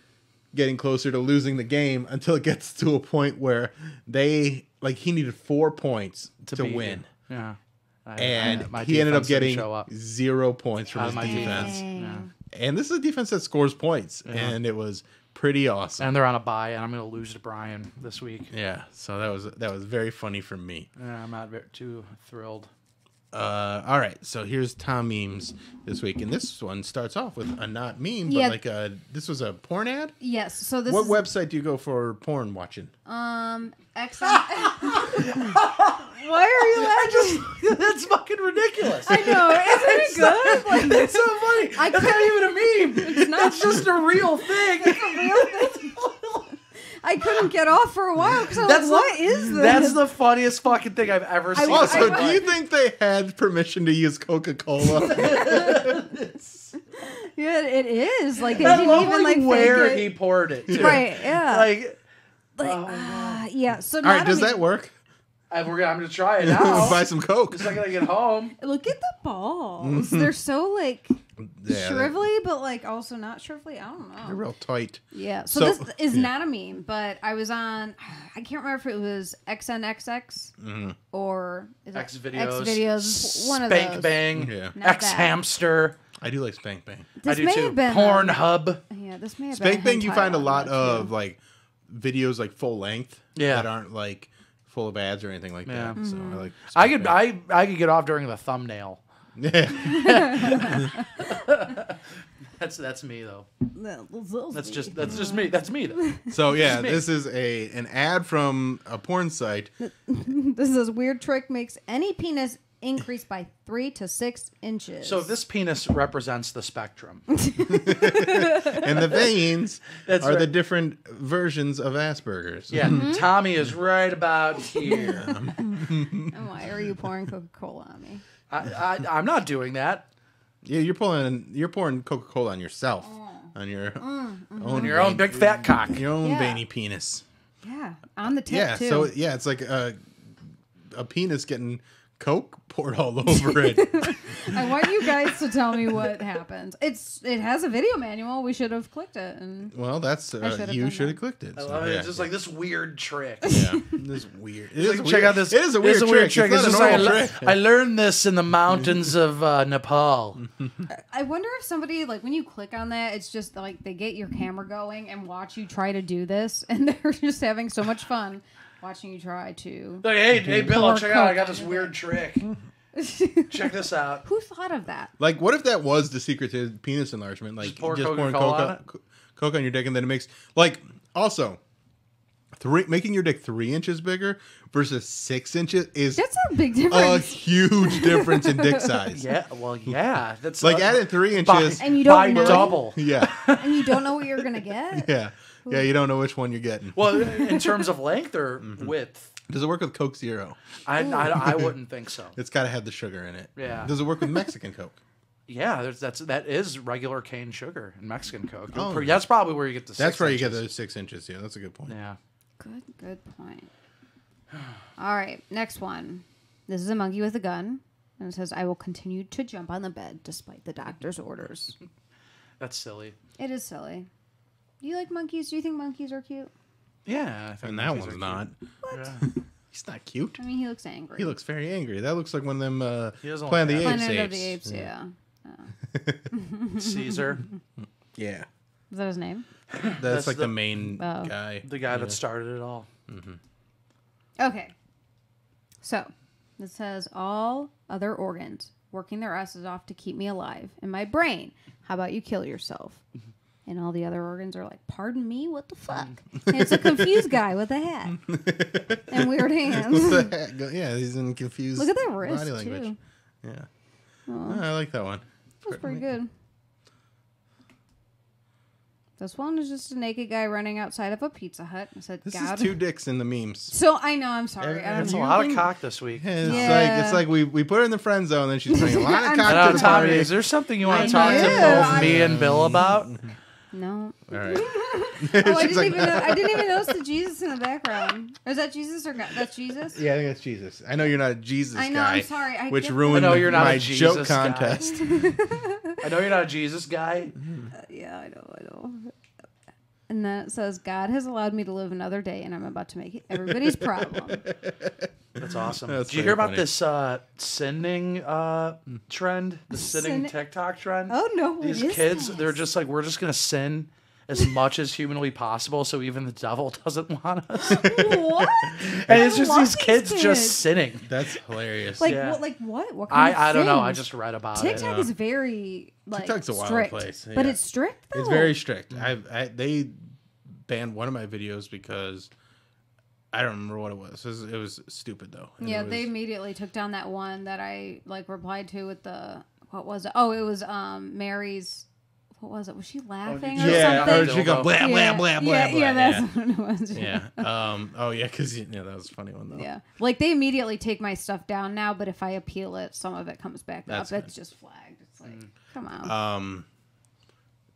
Speaker 1: getting closer to losing the game until it gets *laughs* to a point where they like he needed four points to,
Speaker 3: beat
Speaker 1: win.
Speaker 3: you. Yeah. I-
Speaker 1: And
Speaker 3: I-
Speaker 1: he ended up getting
Speaker 3: show up.
Speaker 1: zero points from his
Speaker 3: my
Speaker 1: defense.
Speaker 3: defense. Yeah.
Speaker 1: And this is a defense that scores points, and it was pretty awesome.
Speaker 3: And they're on a bye, and I'm going to lose to Brian this week.
Speaker 1: yeah, so that was that was very funny for me.
Speaker 3: Yeah, I'm not very, too thrilled.
Speaker 1: Uh, all right, so here's Tom memes this week, and this one starts off with a not meme, but
Speaker 2: Yeah.
Speaker 1: like a this was a porn ad.
Speaker 2: Yes. So this
Speaker 1: What
Speaker 2: is
Speaker 1: website do you go for porn watching?
Speaker 2: um XM. *laughs* *laughs* Why are you laughing? *laughs*
Speaker 3: That's fucking ridiculous.
Speaker 2: I know. Isn't it good? Like,
Speaker 3: That's so funny.
Speaker 2: I
Speaker 3: That's not even a meme. It's
Speaker 2: not.
Speaker 3: just a real thing. It's a real thing.
Speaker 2: I couldn't get off for a while because I was
Speaker 3: That's
Speaker 2: like, what
Speaker 3: the,
Speaker 2: is this?
Speaker 3: That's the funniest fucking thing I've ever seen.
Speaker 1: Also, do you think they had permission to use Coca Cola? *laughs* *laughs*
Speaker 2: yeah, it is. Like they
Speaker 3: I
Speaker 2: didn't
Speaker 3: love
Speaker 2: even
Speaker 3: like,
Speaker 2: like
Speaker 3: where
Speaker 2: fake
Speaker 3: he poured it. too.
Speaker 2: Right. Yeah.
Speaker 3: Like,
Speaker 2: Like, ah, yeah. So
Speaker 1: all right,
Speaker 2: not
Speaker 1: does
Speaker 2: only-
Speaker 1: that work?
Speaker 3: I, we're gonna, I'm gonna try it *laughs* now.
Speaker 1: Buy some Coke.
Speaker 3: The second I get home.
Speaker 2: Look at the balls. They're so like
Speaker 1: Yeah,
Speaker 2: shrivelly, but like also not shrivelly. I don't
Speaker 1: they're
Speaker 2: know.
Speaker 1: real tight.
Speaker 2: Yeah. So,
Speaker 1: So-
Speaker 2: this is
Speaker 1: yeah.
Speaker 2: not a meme, but I was on. *sighs* I can't remember if it was XNXX
Speaker 1: Mm-hmm.
Speaker 2: or is
Speaker 3: X videos.
Speaker 2: X videos. One of
Speaker 3: Spank. Bang.
Speaker 1: Yeah.
Speaker 2: Not
Speaker 3: X
Speaker 2: that.
Speaker 3: hamster.
Speaker 1: I do like Spank Bang.
Speaker 2: This
Speaker 3: I do
Speaker 2: may
Speaker 3: too.
Speaker 2: have been
Speaker 3: Pornhub.
Speaker 2: Yeah, this may have
Speaker 1: Spank
Speaker 2: been.
Speaker 1: Bang, you find a lot of
Speaker 2: too.
Speaker 1: like videos like full length.
Speaker 3: Yeah.
Speaker 1: That aren't like full of ads or anything like
Speaker 3: Yeah.
Speaker 1: that. So
Speaker 2: Mm-hmm.
Speaker 1: I like.
Speaker 3: I could
Speaker 1: Bang.
Speaker 3: I I could get off during the thumbnail.
Speaker 1: Yeah. *laughs*
Speaker 3: That's that's me though.
Speaker 2: That's
Speaker 3: That's just that's just me. That's me though. *laughs*
Speaker 1: So yeah, this is a an ad from a porn site. *laughs*
Speaker 2: This is weird trick makes any penis increase by three to six inches.
Speaker 3: So this penis represents the spectrum.
Speaker 1: and the veins
Speaker 3: That's
Speaker 1: are the different versions of Asperger's.
Speaker 3: Yeah,
Speaker 2: Mm-hmm.
Speaker 3: Tommi is right about here.
Speaker 2: and why are you pouring Coca Cola on me?
Speaker 3: I, I I'm not doing that.
Speaker 1: Yeah, you're pulling you're pouring Coca Cola on yourself. Mm. On your mm, mm-hmm. own
Speaker 3: On your own big fat cock.
Speaker 1: your own
Speaker 2: Yeah.
Speaker 1: veiny penis.
Speaker 2: Yeah, on the tip
Speaker 1: Yeah,
Speaker 2: too.
Speaker 1: so yeah, it's like a a penis getting Coke poured all over it. *laughs* *laughs*
Speaker 2: I want you guys to tell me what happens. It's it has a video manual. We should have clicked it. And
Speaker 1: well, that's uh,
Speaker 2: should've
Speaker 1: you
Speaker 2: done
Speaker 1: should have clicked it.
Speaker 3: I
Speaker 1: so,
Speaker 3: love it.
Speaker 1: yeah.
Speaker 3: It's just like this weird trick.
Speaker 1: yeah, *laughs* this is weird. It is
Speaker 3: Like,
Speaker 1: a
Speaker 3: check
Speaker 1: weird-
Speaker 3: out this.
Speaker 1: It is a weird,
Speaker 3: it's a weird
Speaker 1: trick.
Speaker 3: trick.
Speaker 1: It's,
Speaker 3: It's
Speaker 1: not
Speaker 3: just
Speaker 1: a
Speaker 3: like, I,
Speaker 1: normal
Speaker 3: le-
Speaker 1: trick.
Speaker 3: I learned this in the mountains of uh, Nepal.
Speaker 2: I wonder if somebody like when you click on that, it's just like they get your camera going and watch you try to do this, and they're just having so much fun watching you try to.
Speaker 3: Like, hey, hey, Bill,
Speaker 2: Pour
Speaker 3: check out. I got this weird trick. *laughs* Check this out.
Speaker 2: Who thought of that?
Speaker 1: Like, what if that was the secret to penis enlargement? Like,
Speaker 3: Just pour
Speaker 1: pouring
Speaker 3: Coca-Cola
Speaker 1: Coca,
Speaker 3: on it?
Speaker 1: Coke on your dick, and then it makes like also three making your dick three inches bigger versus six inches is
Speaker 2: That's a big difference.
Speaker 1: a huge difference in dick *laughs* size.
Speaker 3: Yeah, well, yeah. That's
Speaker 1: Like
Speaker 3: uh,
Speaker 1: added three
Speaker 3: by-
Speaker 1: inches.
Speaker 2: And you don't
Speaker 3: by
Speaker 2: know.
Speaker 3: double.
Speaker 1: yeah,
Speaker 2: and you don't know what you're gonna get. *laughs*
Speaker 1: yeah, yeah. You don't know which one you're getting.
Speaker 3: Well, in terms of length or *laughs*
Speaker 1: Mm-hmm.
Speaker 3: width,
Speaker 1: Does it work with Coke Zero?
Speaker 3: I, I I *laughs* wouldn't think so.
Speaker 1: It's got to have the sugar in it.
Speaker 3: Yeah.
Speaker 1: Does it work with *laughs* Mexican Coke?
Speaker 3: Yeah, there's, that's that is regular cane sugar in Mexican Coke.
Speaker 1: Oh.
Speaker 3: pretty- that's probably where you get the.
Speaker 1: That's
Speaker 3: six
Speaker 1: where you get
Speaker 3: inches.
Speaker 1: those six inches. Yeah, that's a good point.
Speaker 3: Yeah.
Speaker 2: Good, good point. All right, next one. This is a monkey with a gun, and it says, "I will continue to jump on the bed despite the doctor's orders."
Speaker 3: That's silly.
Speaker 2: It is silly. Do you like monkeys? Do you think monkeys are cute?
Speaker 3: Yeah, I think
Speaker 1: And that
Speaker 3: monkeys
Speaker 1: one's
Speaker 3: are
Speaker 1: not.
Speaker 3: cute. Yeah. *laughs*
Speaker 1: He's not cute.
Speaker 2: I mean, he looks angry.
Speaker 1: He looks very angry. That looks like one of them uh,
Speaker 3: He doesn't
Speaker 1: Planet of the
Speaker 3: happy.
Speaker 1: Apes
Speaker 2: Planet of the Apes. Yeah. *laughs*
Speaker 3: Caesar,
Speaker 1: Yeah.
Speaker 2: Is that his name?
Speaker 1: That's,
Speaker 3: That's
Speaker 1: like the,
Speaker 3: the-
Speaker 1: main
Speaker 2: Oh.
Speaker 1: guy.
Speaker 3: the guy that started it all.
Speaker 2: Okay. So, it says all other organs working their asses off to keep me alive. And my brain, how about you kill yourself? And all the other organs are like, pardon me, what the fuck? Mm. And it's a confused guy with a hat *laughs* and weird hands.
Speaker 1: What the heck? Go- yeah, he's in confused.
Speaker 2: Look at that wrist
Speaker 1: body language.
Speaker 2: too.
Speaker 1: Yeah. Oh, I like that one.
Speaker 2: That's pretty good. This one is just a naked guy running outside of a Pizza Hut. I said,
Speaker 1: This
Speaker 2: God.
Speaker 1: is two dicks in the memes.
Speaker 2: so I know. I'm sorry.
Speaker 1: Every-
Speaker 2: I don't
Speaker 3: That's a
Speaker 2: know.
Speaker 3: lot of cock this week.
Speaker 1: Yeah, it's
Speaker 2: Yeah.
Speaker 1: like it's like we, we put her in the friend zone, then she's bringing a *laughs* lot of
Speaker 2: I'm
Speaker 1: cock
Speaker 3: I
Speaker 1: to
Speaker 3: know,
Speaker 1: the
Speaker 3: Tommi,
Speaker 1: party.
Speaker 3: is there something you want to talk to
Speaker 2: know.
Speaker 3: both me and Bill about? Mm-hmm.
Speaker 2: No.
Speaker 1: All right. *laughs*
Speaker 2: Oh, I *laughs* didn't
Speaker 1: like-
Speaker 2: even. Know, I didn't even *laughs* notice the Jesus in the background. Is that Jesus or God? That's Jesus?
Speaker 1: Yeah, I think that's Jesus. I know you're not a Jesus
Speaker 2: I know,
Speaker 1: guy.
Speaker 2: I'm sorry, I
Speaker 1: which
Speaker 2: get
Speaker 1: ruined
Speaker 3: I know you're not
Speaker 1: my
Speaker 3: a
Speaker 1: joke
Speaker 3: Jesus guy.
Speaker 1: contest.
Speaker 3: I know you're not a Jesus guy.
Speaker 2: Uh, yeah, I know. I know. And then it says, "God has allowed me to live another day, and I'm about to make it everybody's problem." *laughs*
Speaker 3: That's awesome.
Speaker 1: That's
Speaker 3: Did you
Speaker 1: very
Speaker 3: hear about
Speaker 1: funny.
Speaker 3: this uh, sending uh, trend? The sending
Speaker 2: Sin-
Speaker 3: TikTok trend?
Speaker 2: Oh, no,
Speaker 3: These kids,
Speaker 2: that?
Speaker 3: they're just like, we're just gonna sin as much as humanly possible, so even the devil *laughs* doesn't want us. *laughs*
Speaker 2: what?
Speaker 3: and it's just these
Speaker 2: these
Speaker 3: kids,
Speaker 2: kids.
Speaker 3: just sinning.
Speaker 1: That's hilarious.
Speaker 2: Like
Speaker 3: Yeah.
Speaker 2: what? Like what? What kind of
Speaker 3: I I don't know. I just read about
Speaker 2: TikTok is very like
Speaker 1: TikTok's a wild
Speaker 2: strict,
Speaker 1: place,
Speaker 2: but it's strict. Though.
Speaker 1: It's very strict. I, I they banned one of my videos because I don't remember what it was. It was, it was stupid though. And
Speaker 2: Yeah,
Speaker 1: it
Speaker 2: they immediately took down that one that I like replied to with the what was it? Oh, it was um Mary's. What was it? Was she laughing or
Speaker 1: yeah,
Speaker 2: something?
Speaker 1: or she go blah blah
Speaker 2: yeah,
Speaker 1: blah blah
Speaker 2: yeah,
Speaker 1: blah.
Speaker 2: yeah, that's
Speaker 1: yeah.
Speaker 2: what it was.
Speaker 1: yeah. *laughs* *laughs* Um. Oh yeah, because yeah, that was a funny one though.
Speaker 2: Yeah. Like they immediately take my stuff down now, but if I appeal it, some of it comes back
Speaker 1: That's
Speaker 2: up.
Speaker 1: good.
Speaker 2: It's just flagged. It's like, come on.
Speaker 1: Um.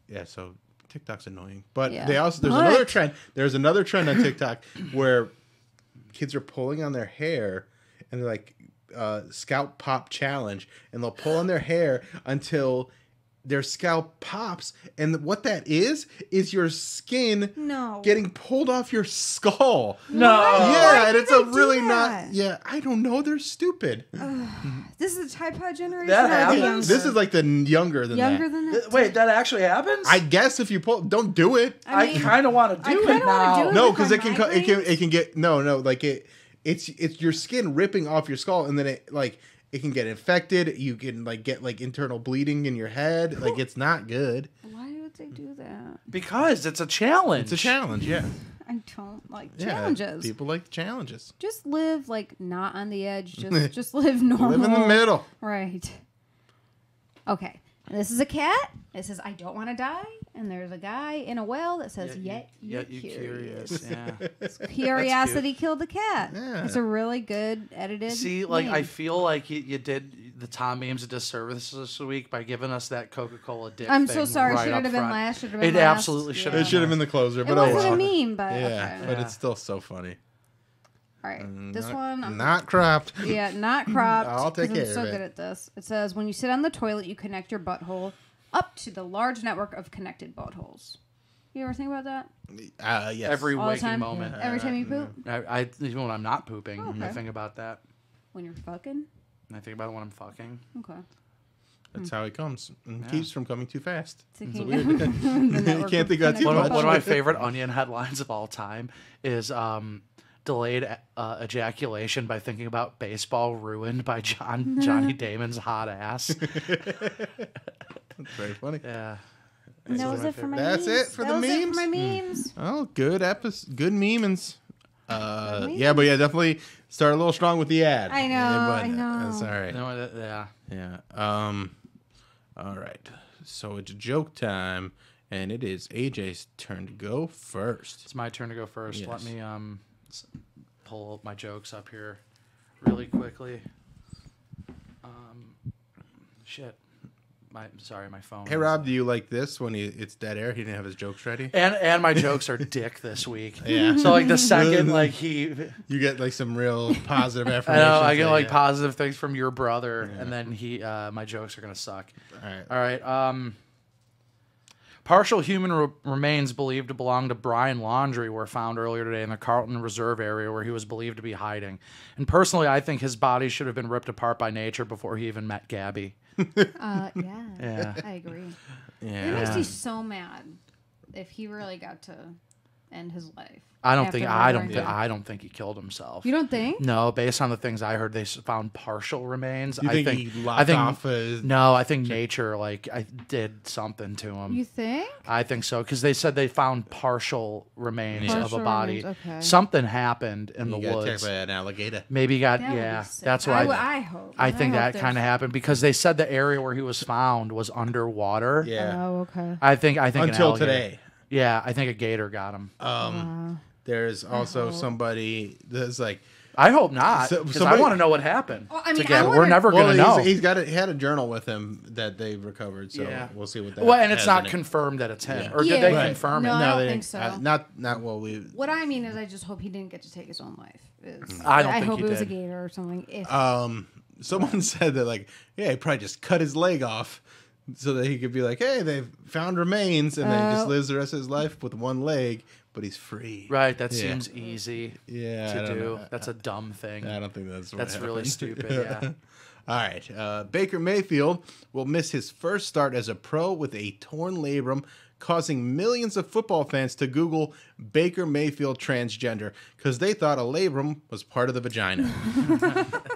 Speaker 1: Yeah. So TikTok's annoying, but
Speaker 2: Yeah.
Speaker 1: they also there's
Speaker 2: But-
Speaker 1: another trend. There's another trend on TikTok *laughs* where kids are pulling on their hair and they're like uh, scalp pop challenge, and they'll pull on their hair until their scalp pops, and what that is is your skin
Speaker 2: No.
Speaker 1: getting pulled off your skull.
Speaker 3: No.
Speaker 1: Yeah,
Speaker 2: Why
Speaker 1: and it's a really not. Yeah, I don't know. They're stupid.
Speaker 2: this is the tripod generation.
Speaker 3: That happens?
Speaker 1: This is like the younger than
Speaker 2: younger
Speaker 1: that.
Speaker 2: than that.
Speaker 3: Wait, that actually happens?
Speaker 1: I guess if you pull, don't do it.
Speaker 3: I,
Speaker 2: mean,
Speaker 3: kind of want to do it now.
Speaker 2: do it.
Speaker 1: No, because it can co- it can it can get no no like it it's it's your skin ripping off your skull and then it like it can get infected. You can like get like internal bleeding in your head. Like it's not good.
Speaker 2: Why would they do that?
Speaker 3: Because it's a challenge.
Speaker 1: It's a challenge. Yeah,
Speaker 2: I don't like
Speaker 1: yeah.
Speaker 2: challenges.
Speaker 1: People like challenges.
Speaker 2: Just live like not on the edge. *laughs* Just just live normal.
Speaker 1: Live in the middle.
Speaker 2: Right. Okay. This is a cat. It says, "I don't want to die." And there's a guy in a well that says, "Yet
Speaker 3: yeah,
Speaker 2: you're
Speaker 3: you
Speaker 2: curious."
Speaker 3: curious. *laughs* Yeah.
Speaker 2: Curiosity killed the cat.
Speaker 1: Yeah.
Speaker 2: It's a really good edited.
Speaker 3: See, like I feel like you, you did the Tom memes a disservice this week by giving us that Coca Cola dick.
Speaker 2: I'm so
Speaker 3: thing
Speaker 2: sorry.
Speaker 3: Right
Speaker 2: Should it have been last? Should have been
Speaker 3: It
Speaker 2: last?
Speaker 3: absolutely should
Speaker 2: Yeah.
Speaker 1: It should have been the closer,
Speaker 2: It
Speaker 1: but oh
Speaker 2: wasn't
Speaker 1: well.
Speaker 2: a meme, but
Speaker 1: Yeah,
Speaker 2: okay.
Speaker 1: but it's still so funny.
Speaker 2: All right. Mm, this
Speaker 1: not,
Speaker 2: one, I'm
Speaker 1: not cropped.
Speaker 2: Yeah, not cropped.
Speaker 1: I'll take care
Speaker 2: I'm so
Speaker 1: of it.
Speaker 2: good at this. It says when you sit on the toilet, you connect your butthole up to the large network of connected buttholes. You ever think about that?
Speaker 1: Uh, yes.
Speaker 3: Every
Speaker 2: All the
Speaker 3: waking
Speaker 2: time?
Speaker 3: moment.
Speaker 2: Every time you poop?
Speaker 3: I, I even when I'm not pooping,
Speaker 2: Oh,
Speaker 3: I
Speaker 2: okay.
Speaker 3: think about that.
Speaker 2: When you're fucking?
Speaker 3: I think about it when I'm fucking.
Speaker 2: Okay.
Speaker 1: That's how it comes. And
Speaker 3: Yeah.
Speaker 1: keeps from coming too fast.
Speaker 2: Thinking
Speaker 1: weird-
Speaker 2: the *laughs* *laughs*
Speaker 1: You
Speaker 2: network
Speaker 1: can't
Speaker 2: of
Speaker 1: think about too
Speaker 2: connected
Speaker 3: One, of-
Speaker 1: much.
Speaker 3: one of my favorite Onion headlines of all time is um, delayed uh, ejaculation by thinking about baseball ruined by John Johnny *laughs* Damon's hot ass.
Speaker 1: That's very funny.
Speaker 3: Yeah.
Speaker 2: And that was it for my
Speaker 1: That's
Speaker 2: memes.
Speaker 1: it for
Speaker 2: that
Speaker 1: the
Speaker 2: was it for
Speaker 1: memes?
Speaker 2: my memes.
Speaker 1: Oh, good episode. Good memes. Uh,
Speaker 2: Maybe.
Speaker 1: yeah, but yeah, definitely start a little strong with the ad.
Speaker 2: I know,
Speaker 1: Yeah, but
Speaker 2: I know.
Speaker 1: That's all right.
Speaker 3: You know, uh, yeah.
Speaker 1: Yeah. Um. All right. So it's joke time, and it is AJ's turn to go first.
Speaker 3: It's my turn to go first. Let me um s- pull my jokes up here really quickly. Um, shit. My sorry, my phone.
Speaker 1: Hey Rob, do you like this when he, it's dead air? He didn't have his jokes ready.
Speaker 3: And and my *laughs* jokes are dick this week. *laughs*
Speaker 1: Yeah.
Speaker 3: So like the second like he, *laughs*
Speaker 1: You get like some real positive
Speaker 3: I
Speaker 1: affirmation.
Speaker 3: know I get like positive things from your brother, and then he uh, my jokes are gonna suck.
Speaker 1: All right.
Speaker 3: All right. Um, partial human re- remains believed to belong to Brian Laundrie were found earlier today in the Carlton Reserve area where he was believed to be hiding. And personally, I think his body should have been ripped apart by nature before he even met Gabby.
Speaker 2: Uh, yeah.
Speaker 3: Yeah.
Speaker 2: I agree. It makes
Speaker 3: Yeah.
Speaker 2: me so mad if he really got to end his life.
Speaker 3: I don't think I don't
Speaker 2: murdering
Speaker 3: think. I don't think he killed himself.
Speaker 2: You don't think?
Speaker 3: No, based on the things I heard, they found partial remains.
Speaker 1: You
Speaker 3: I
Speaker 1: think,
Speaker 3: think
Speaker 1: he
Speaker 3: I think
Speaker 1: off his?
Speaker 3: no, I think nature like I did something to him.
Speaker 2: You think?
Speaker 3: I think so because they said they found partial remains of
Speaker 2: Partial
Speaker 3: a body.
Speaker 2: remains, okay.
Speaker 3: Something happened in
Speaker 1: He
Speaker 3: the
Speaker 1: got attacked
Speaker 3: woods.
Speaker 1: by an alligator.
Speaker 3: Maybe he got
Speaker 2: That
Speaker 3: yeah. That's what
Speaker 2: I hope.
Speaker 3: I think
Speaker 2: hope
Speaker 3: that kind of happened because they said the area where he was found was underwater.
Speaker 1: Yeah.
Speaker 2: Oh, okay.
Speaker 3: I think I think
Speaker 1: Until
Speaker 3: alligator-
Speaker 1: today.
Speaker 3: Yeah, I think a gator got him.
Speaker 1: Um. There's also somebody that's like.
Speaker 3: I hope not
Speaker 1: So-
Speaker 3: because I
Speaker 1: somebody-
Speaker 3: want to know what happened.
Speaker 2: Well, I mean,
Speaker 3: to
Speaker 2: I
Speaker 3: Gabby. We're
Speaker 2: wanna-
Speaker 3: never
Speaker 1: Well,
Speaker 3: gonna
Speaker 1: he's,
Speaker 3: know.
Speaker 1: he's got a, he had a journal with him that they've recovered, so
Speaker 3: Yeah.
Speaker 1: we'll see what that.
Speaker 3: well, and it's
Speaker 1: has
Speaker 3: not
Speaker 1: in it.
Speaker 3: confirmed that it's him,
Speaker 1: Yeah.
Speaker 3: or did
Speaker 2: Yeah.
Speaker 3: they
Speaker 2: Right.
Speaker 3: confirm
Speaker 2: No,
Speaker 3: it?
Speaker 2: I
Speaker 1: No,
Speaker 2: don't
Speaker 1: they
Speaker 2: think
Speaker 1: didn't-
Speaker 2: so.
Speaker 1: uh, not not well. We
Speaker 2: What I mean is, I just hope he didn't get to take his own life. Is-
Speaker 3: I don't think
Speaker 2: hope
Speaker 3: he
Speaker 2: it was a
Speaker 3: did.
Speaker 2: gator or something. If
Speaker 1: um someone *laughs* said that like yeah he probably just cut his leg off so that he could be like hey they've found remains and then he just lives the rest of his life with one leg but he's free
Speaker 3: Right, that
Speaker 1: Yeah.
Speaker 3: seems easy
Speaker 1: yeah I
Speaker 3: to
Speaker 1: don't
Speaker 3: do.
Speaker 1: know.
Speaker 3: That's a dumb thing.
Speaker 1: I don't think that's what
Speaker 3: That's really
Speaker 1: happened. *laughs*
Speaker 3: stupid. Yeah.
Speaker 1: All right. Uh, Baker Mayfield will miss his first start as a pro with a torn labrum, causing millions of football fans to Google Baker Mayfield transgender because they thought a labrum was part of the vagina. *laughs* *laughs*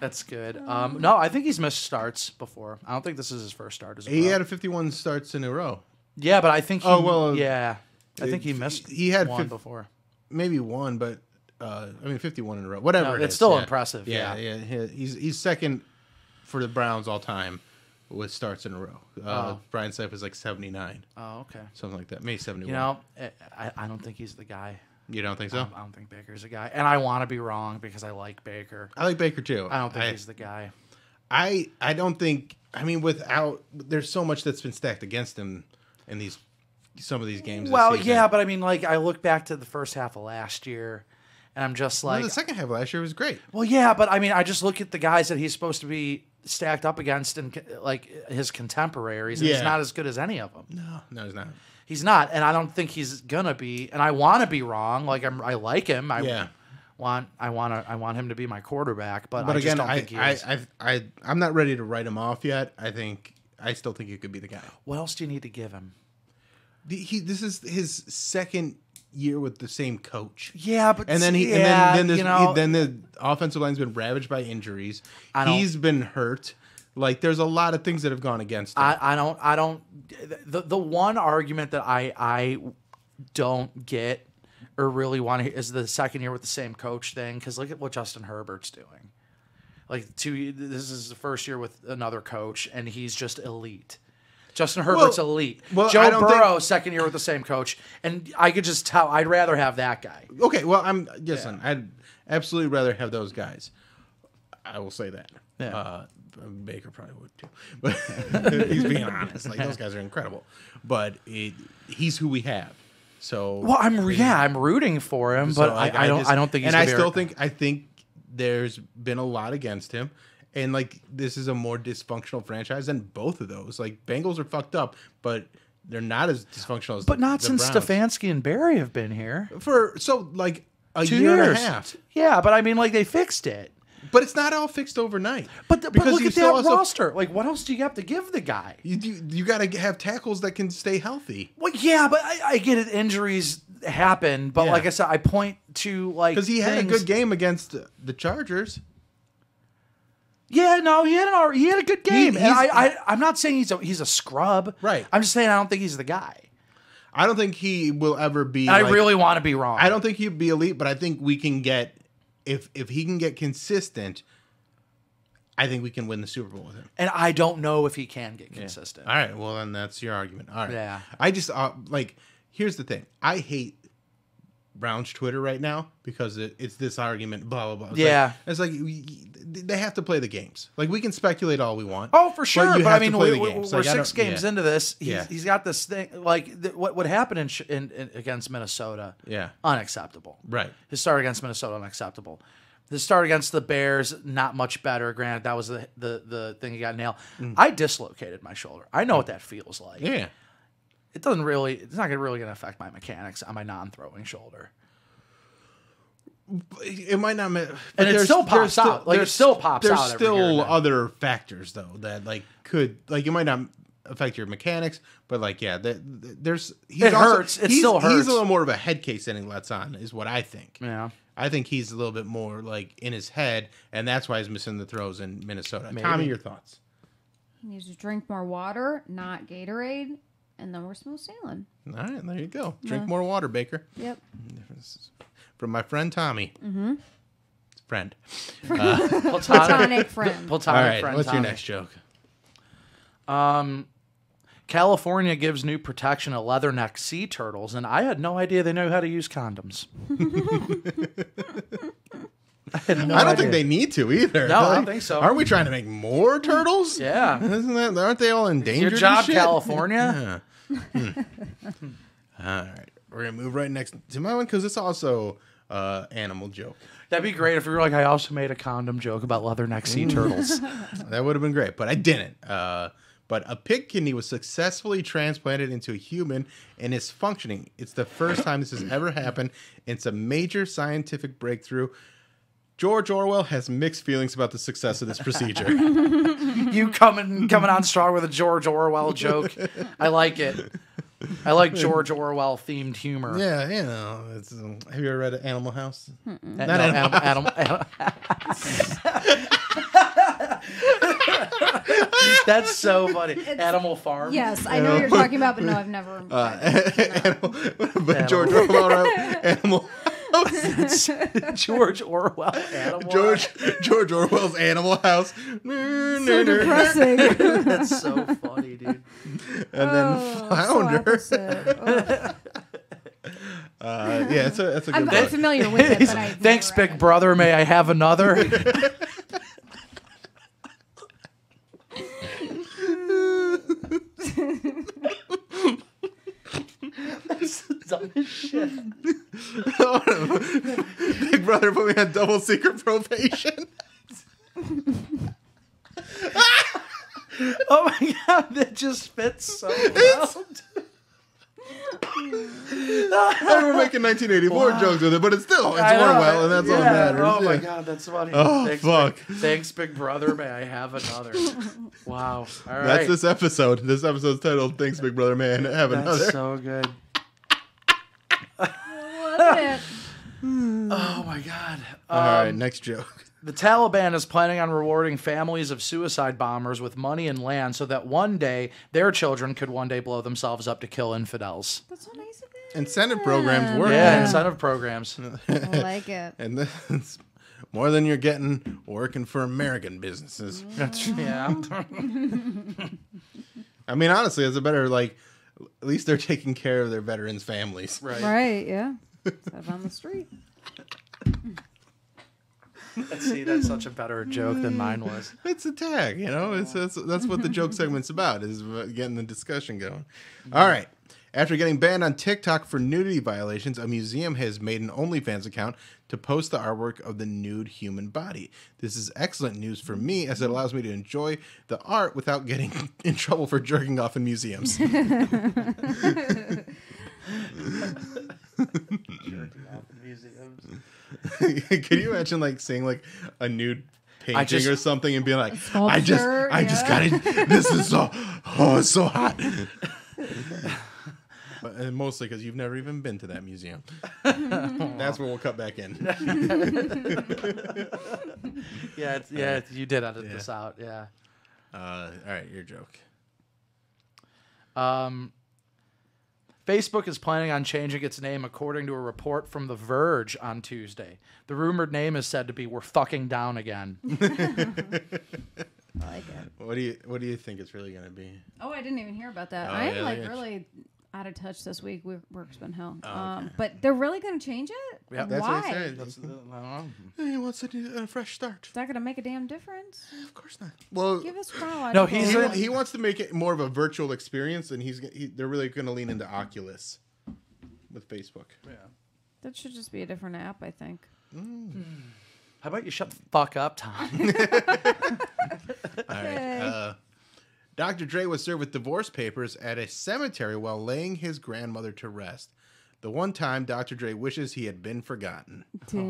Speaker 3: That's good. Um, no, I think he's missed starts before. I don't think this is his first start as a
Speaker 1: he
Speaker 3: pro.
Speaker 1: had 51 starts in a row.
Speaker 3: yeah, but I think he,
Speaker 1: Oh, well,
Speaker 3: yeah, I think he
Speaker 1: it-
Speaker 3: missed.
Speaker 1: he had
Speaker 3: one
Speaker 1: fif-
Speaker 3: before.
Speaker 1: Maybe one, but uh, I mean 51 in a row. Whatever.
Speaker 3: No,
Speaker 1: it
Speaker 3: it's
Speaker 1: is,
Speaker 3: still
Speaker 1: yeah.
Speaker 3: impressive,
Speaker 1: Yeah,
Speaker 3: yeah.
Speaker 1: yeah. he- He's he's second for the Browns all time with starts in a row. Uh,
Speaker 3: Oh.
Speaker 1: Brian Sipe is like 79,
Speaker 3: Oh, okay.
Speaker 1: something like that. Maybe 71.
Speaker 3: You know, eh, I, I don't think he's the guy.
Speaker 1: You don't think so?
Speaker 3: I don't think Baker's a guy, and I want to be wrong because I like Baker.
Speaker 1: I like Baker too.
Speaker 3: I don't think
Speaker 1: I,
Speaker 3: he's the guy.
Speaker 1: I I don't think. I mean, without there's so much that's been stacked against him in these some of these games.
Speaker 3: Well, yeah, but I mean, like I look back to the first half of last year, and I'm just
Speaker 1: Well,
Speaker 3: like,
Speaker 1: the second half of last year was great.
Speaker 3: Well, yeah, but I mean, I just look at the guys that he's supposed to be stacked up against and like his contemporaries, and he's not as good as any of them.
Speaker 1: No, no, he's not.
Speaker 3: He's not, and I don't think he's gonna be. And I want to be wrong. Like I'm, I like him. I
Speaker 1: Yeah.
Speaker 3: want, I want to, I want him to be my quarterback. But,
Speaker 1: But
Speaker 3: I
Speaker 1: again,
Speaker 3: just don't
Speaker 1: I
Speaker 3: think he
Speaker 1: I. I I I'm not ready to write him off yet. I think I still think he could be the guy.
Speaker 3: what else do you need to give him?
Speaker 1: The- He this is his second year with the same coach.
Speaker 3: Yeah, but
Speaker 1: And then he
Speaker 3: yeah,
Speaker 1: and then then,
Speaker 3: you know,
Speaker 1: then the offensive line's been ravaged by injuries.
Speaker 3: I don't-
Speaker 1: He's been hurt. Like there's a lot of things that have gone against him.
Speaker 3: I, I don't I don't the the one argument that I I don't get or really want to is the second year with the same coach thing because look at what Justin Herbert's doing. Like two this is the first year with another coach and he's just elite. Justin Herbert's
Speaker 1: Well-
Speaker 3: elite.
Speaker 1: well, I
Speaker 3: Joe
Speaker 1: don't think-
Speaker 3: Burrow second year with the same coach and I could just tell I'd rather have that guy.
Speaker 1: Okay, well, I'm listen. I'd absolutely rather have those guys. I will say that.
Speaker 3: Yeah.
Speaker 1: Uh, Baker probably would too, but *laughs* he's being honest. Like those guys are incredible, but it, he's who we have. So
Speaker 3: Well, I'm yeah, I'm rooting for him,
Speaker 1: so,
Speaker 3: but
Speaker 1: like,
Speaker 3: I, I don't
Speaker 1: just-
Speaker 3: I don't think he's
Speaker 1: And I still think I think there's been a lot against him, and like this is a more dysfunctional franchise than both of those. Like Bengals are fucked up, but they're not as dysfunctional as
Speaker 3: but
Speaker 1: the,
Speaker 3: not
Speaker 1: the
Speaker 3: since
Speaker 1: Browns.
Speaker 3: Stefanski and Berry have been here.
Speaker 1: for so like a
Speaker 3: Two
Speaker 1: year
Speaker 3: years.
Speaker 1: and a half.
Speaker 3: Yeah, but I mean, like they fixed it.
Speaker 1: But it's not all fixed overnight.
Speaker 3: But, the, but look at that
Speaker 1: also-
Speaker 3: roster. Like, what else do you have to give the guy?
Speaker 1: You you, you got to have tackles that can stay healthy
Speaker 3: Well, yeah, but I, I get it. Injuries happen, but
Speaker 1: Yeah.
Speaker 3: like I said, I point to like
Speaker 1: because he had a good game against the Chargers.
Speaker 3: Yeah, no, he had an he had a good game, and I, I I'm not saying he's a he's a scrub.
Speaker 1: Right.
Speaker 3: I'm just saying I don't think he's the guy.
Speaker 1: I don't think he will ever be.
Speaker 3: I
Speaker 1: like-
Speaker 3: really want to be wrong.
Speaker 1: I don't think he'd be elite, but I think we can get if if he can get consistent. I think we can win the Super Bowl with him.
Speaker 3: and I don't know if he can get consistent.
Speaker 1: All right, well then that's your argument. All right.
Speaker 3: Yeah.
Speaker 1: I just uh, like here's the thing. I hate Brown's Twitter right now because it, it's this argument. Blah blah blah. It's
Speaker 3: Yeah.
Speaker 1: Like, it's like we, they have to play the games. Like we can speculate all we want.
Speaker 3: Oh, for sure.
Speaker 1: you
Speaker 3: But, I mean,
Speaker 1: play
Speaker 3: we,
Speaker 1: the games.
Speaker 3: we're
Speaker 1: Like,
Speaker 3: six games
Speaker 1: yeah.
Speaker 3: into this. He's,
Speaker 1: Yeah.
Speaker 3: he's got this thing like th- what what happened in, sh- in, in against Minnesota.
Speaker 1: Yeah.
Speaker 3: unacceptable.
Speaker 1: Right.
Speaker 3: His start against Minnesota unacceptable. His start against the Bears not much better. Granted, that was the the, the thing he got nailed. I dislocated my shoulder. I know what that feels like.
Speaker 1: Mm. Yeah.
Speaker 3: It doesn't really. It's not gonna really gonna affect my mechanics on my non-throwing shoulder.
Speaker 1: It might not, ma- but
Speaker 3: And it
Speaker 1: there's-
Speaker 3: still pops
Speaker 1: there's
Speaker 3: out. Like, it still pops
Speaker 1: there's
Speaker 3: out every here and
Speaker 1: still other factors though that like could like it might not affect your mechanics, but like yeah, the, the- there's he's
Speaker 3: It
Speaker 1: also-
Speaker 3: hurts. It
Speaker 1: he's-
Speaker 3: still
Speaker 1: He's
Speaker 3: hurts.
Speaker 1: a little more of a head case than he lets on, is what I think.
Speaker 3: Yeah.
Speaker 1: I think he's a little bit more like in his head, and that's why he's missing the throws in Minnesota. Tommi,
Speaker 3: Maybe.
Speaker 1: your thoughts?
Speaker 2: He needs to drink more water, not Gatorade, and then we're smooth sailing.
Speaker 1: All right, there you go. Drink
Speaker 2: Yeah.
Speaker 1: more water, Baker.
Speaker 2: Yep. *laughs*
Speaker 1: From my friend Tommi. Mm-hmm. *laughs* Friend.
Speaker 2: Platonic friend.
Speaker 3: Platonic
Speaker 1: All right,
Speaker 3: friend.
Speaker 1: what's your next joke?
Speaker 3: Um, California gives new protection to leatherneck sea turtles, and I had no idea they know how to use condoms. I, *laughs* no
Speaker 1: I don't
Speaker 3: idea.
Speaker 1: think they need to either.
Speaker 3: No, I don't think so.
Speaker 1: Aren't we trying to make more turtles?
Speaker 3: Yeah.
Speaker 1: Isn't that? Aren't they all endangered?
Speaker 3: Your
Speaker 1: and
Speaker 3: job,
Speaker 1: shit?
Speaker 3: California.
Speaker 1: Hmm. *laughs* all right, we're gonna move right next to my one because it's also uh, animal joke.
Speaker 3: That'd be great if we were like, I also made a condom joke about leatherneck sea turtles. *laughs* *laughs*
Speaker 1: That would have been great, but I didn't. Uh, but a pig kidney was successfully transplanted into a human and is functioning. It's the first time this has ever happened. It's a major scientific breakthrough. George Orwell has mixed feelings about the success of this *laughs* procedure. *laughs*
Speaker 3: you coming coming on strong with a George Orwell joke. I like it. I like George Orwell themed humor.
Speaker 1: yeah, you know. It's, um, have you ever read Animal House?
Speaker 3: Uh, no, animal, animal, animal- *laughs* That's so funny. Animal Farm.
Speaker 2: Yes, I know what you're talking about, but no, I've never.
Speaker 1: Animal, but George Orwell wrote Animal *laughs*
Speaker 3: George Orwell. Animal.
Speaker 1: George *laughs* George Orwell's Animal House.
Speaker 2: so *laughs* depressing.
Speaker 3: That's so funny, dude.
Speaker 1: And then
Speaker 2: Oh,
Speaker 1: Flounder.
Speaker 2: so
Speaker 1: Uh, yeah, it's a it's a
Speaker 2: I'm,
Speaker 1: good
Speaker 2: I'm
Speaker 1: book.
Speaker 2: familiar with it, but I.
Speaker 3: Thanks, Big Brother. May I have another? That's the dumbest shit. *laughs*
Speaker 1: Big Brother put me on double secret probation.
Speaker 3: Oh my god, that just fits so well.
Speaker 1: and we're making 1984 jokes with it, but it's still it's
Speaker 3: I know,
Speaker 1: Orwell, and that's all that matters.
Speaker 3: Oh my
Speaker 1: yeah.
Speaker 3: god, that's funny.
Speaker 1: Oh,
Speaker 3: thanks,
Speaker 1: fuck.
Speaker 3: Big, thanks, Big Brother. May I have another? Wow. All right.
Speaker 1: That's this episode. This episode's titled "Thanks, Big Brother Man." Have another.
Speaker 3: That's
Speaker 1: another.
Speaker 3: so good.
Speaker 2: Love it.
Speaker 3: Oh my god.
Speaker 1: all right, um, next joke.
Speaker 3: The Taliban is planning on rewarding families of suicide bombers with money and land so that one day their children could one day blow themselves up to kill infidels.
Speaker 2: That's so nice of them.
Speaker 1: Incentive programs work.
Speaker 3: Yeah,
Speaker 1: man.
Speaker 3: incentive programs. *laughs*
Speaker 2: I like it.
Speaker 1: and this more than you're getting working for American businesses.
Speaker 3: That's, true. yeah. *laughs*
Speaker 1: I mean, honestly, it's a better like. At least they're taking care of their veterans' families.
Speaker 3: Right.
Speaker 2: Right, yeah. Stuff on the street.
Speaker 3: Let's see, that's such a better joke than mine was.
Speaker 1: It's a tag, you know. It's, that's that's what the *laughs* joke segment's about is getting the discussion going. All right. After getting banned on TikTok for nudity violations, a museum has made an OnlyFans account to post the artwork of the nude human body. This is excellent news for me as it allows me to enjoy the art without getting *laughs* in trouble for jerking off in museums. *laughs* *laughs* Can you imagine like seeing like a nude painting
Speaker 3: just-
Speaker 1: or something and being like, I just,
Speaker 2: Sculpture,
Speaker 1: I just got it. This is so, oh, it's so hot. *laughs* But, and mostly because you've never even been to that museum. *laughs* That's where we'll cut back in.
Speaker 3: Yeah, it's, yeah, it's- you did edit this out. Yeah.
Speaker 1: Uh, all right, your joke.
Speaker 3: Um, Facebook is planning on changing its name according to a report from The Verge on Tuesday. The rumored name is said to be "We're fucking down again." *laughs*
Speaker 2: I like it.
Speaker 1: What do you What do you think it's really gonna be?
Speaker 2: Oh, I didn't even hear about that.
Speaker 1: Oh,
Speaker 2: I am
Speaker 1: yeah,
Speaker 2: like
Speaker 1: yeah.
Speaker 2: really out of touch this week. We- Work's been hell.
Speaker 1: Oh,
Speaker 2: Um, but they're really going to change it.
Speaker 3: Yep.
Speaker 1: That's
Speaker 2: Why?
Speaker 1: what I said.
Speaker 3: That's, I.
Speaker 1: He wants a, new- a fresh start.
Speaker 2: Is that going to make a damn difference?
Speaker 1: Of course not. Well,
Speaker 2: Give us chronological.
Speaker 3: No, he's
Speaker 1: he, he wants to make it more of a virtual experience, and he's he, they're really going to lean into Oculus with Facebook.
Speaker 2: Yeah, that should just be a different app. I think.
Speaker 3: How about you shut the fuck up, Tom? *laughs*
Speaker 1: All right. Uh, Dr. Dre was served with divorce papers at a cemetery while laying his grandmother to rest. The one time Dr. Dre wishes he had been forgotten.
Speaker 2: Damn.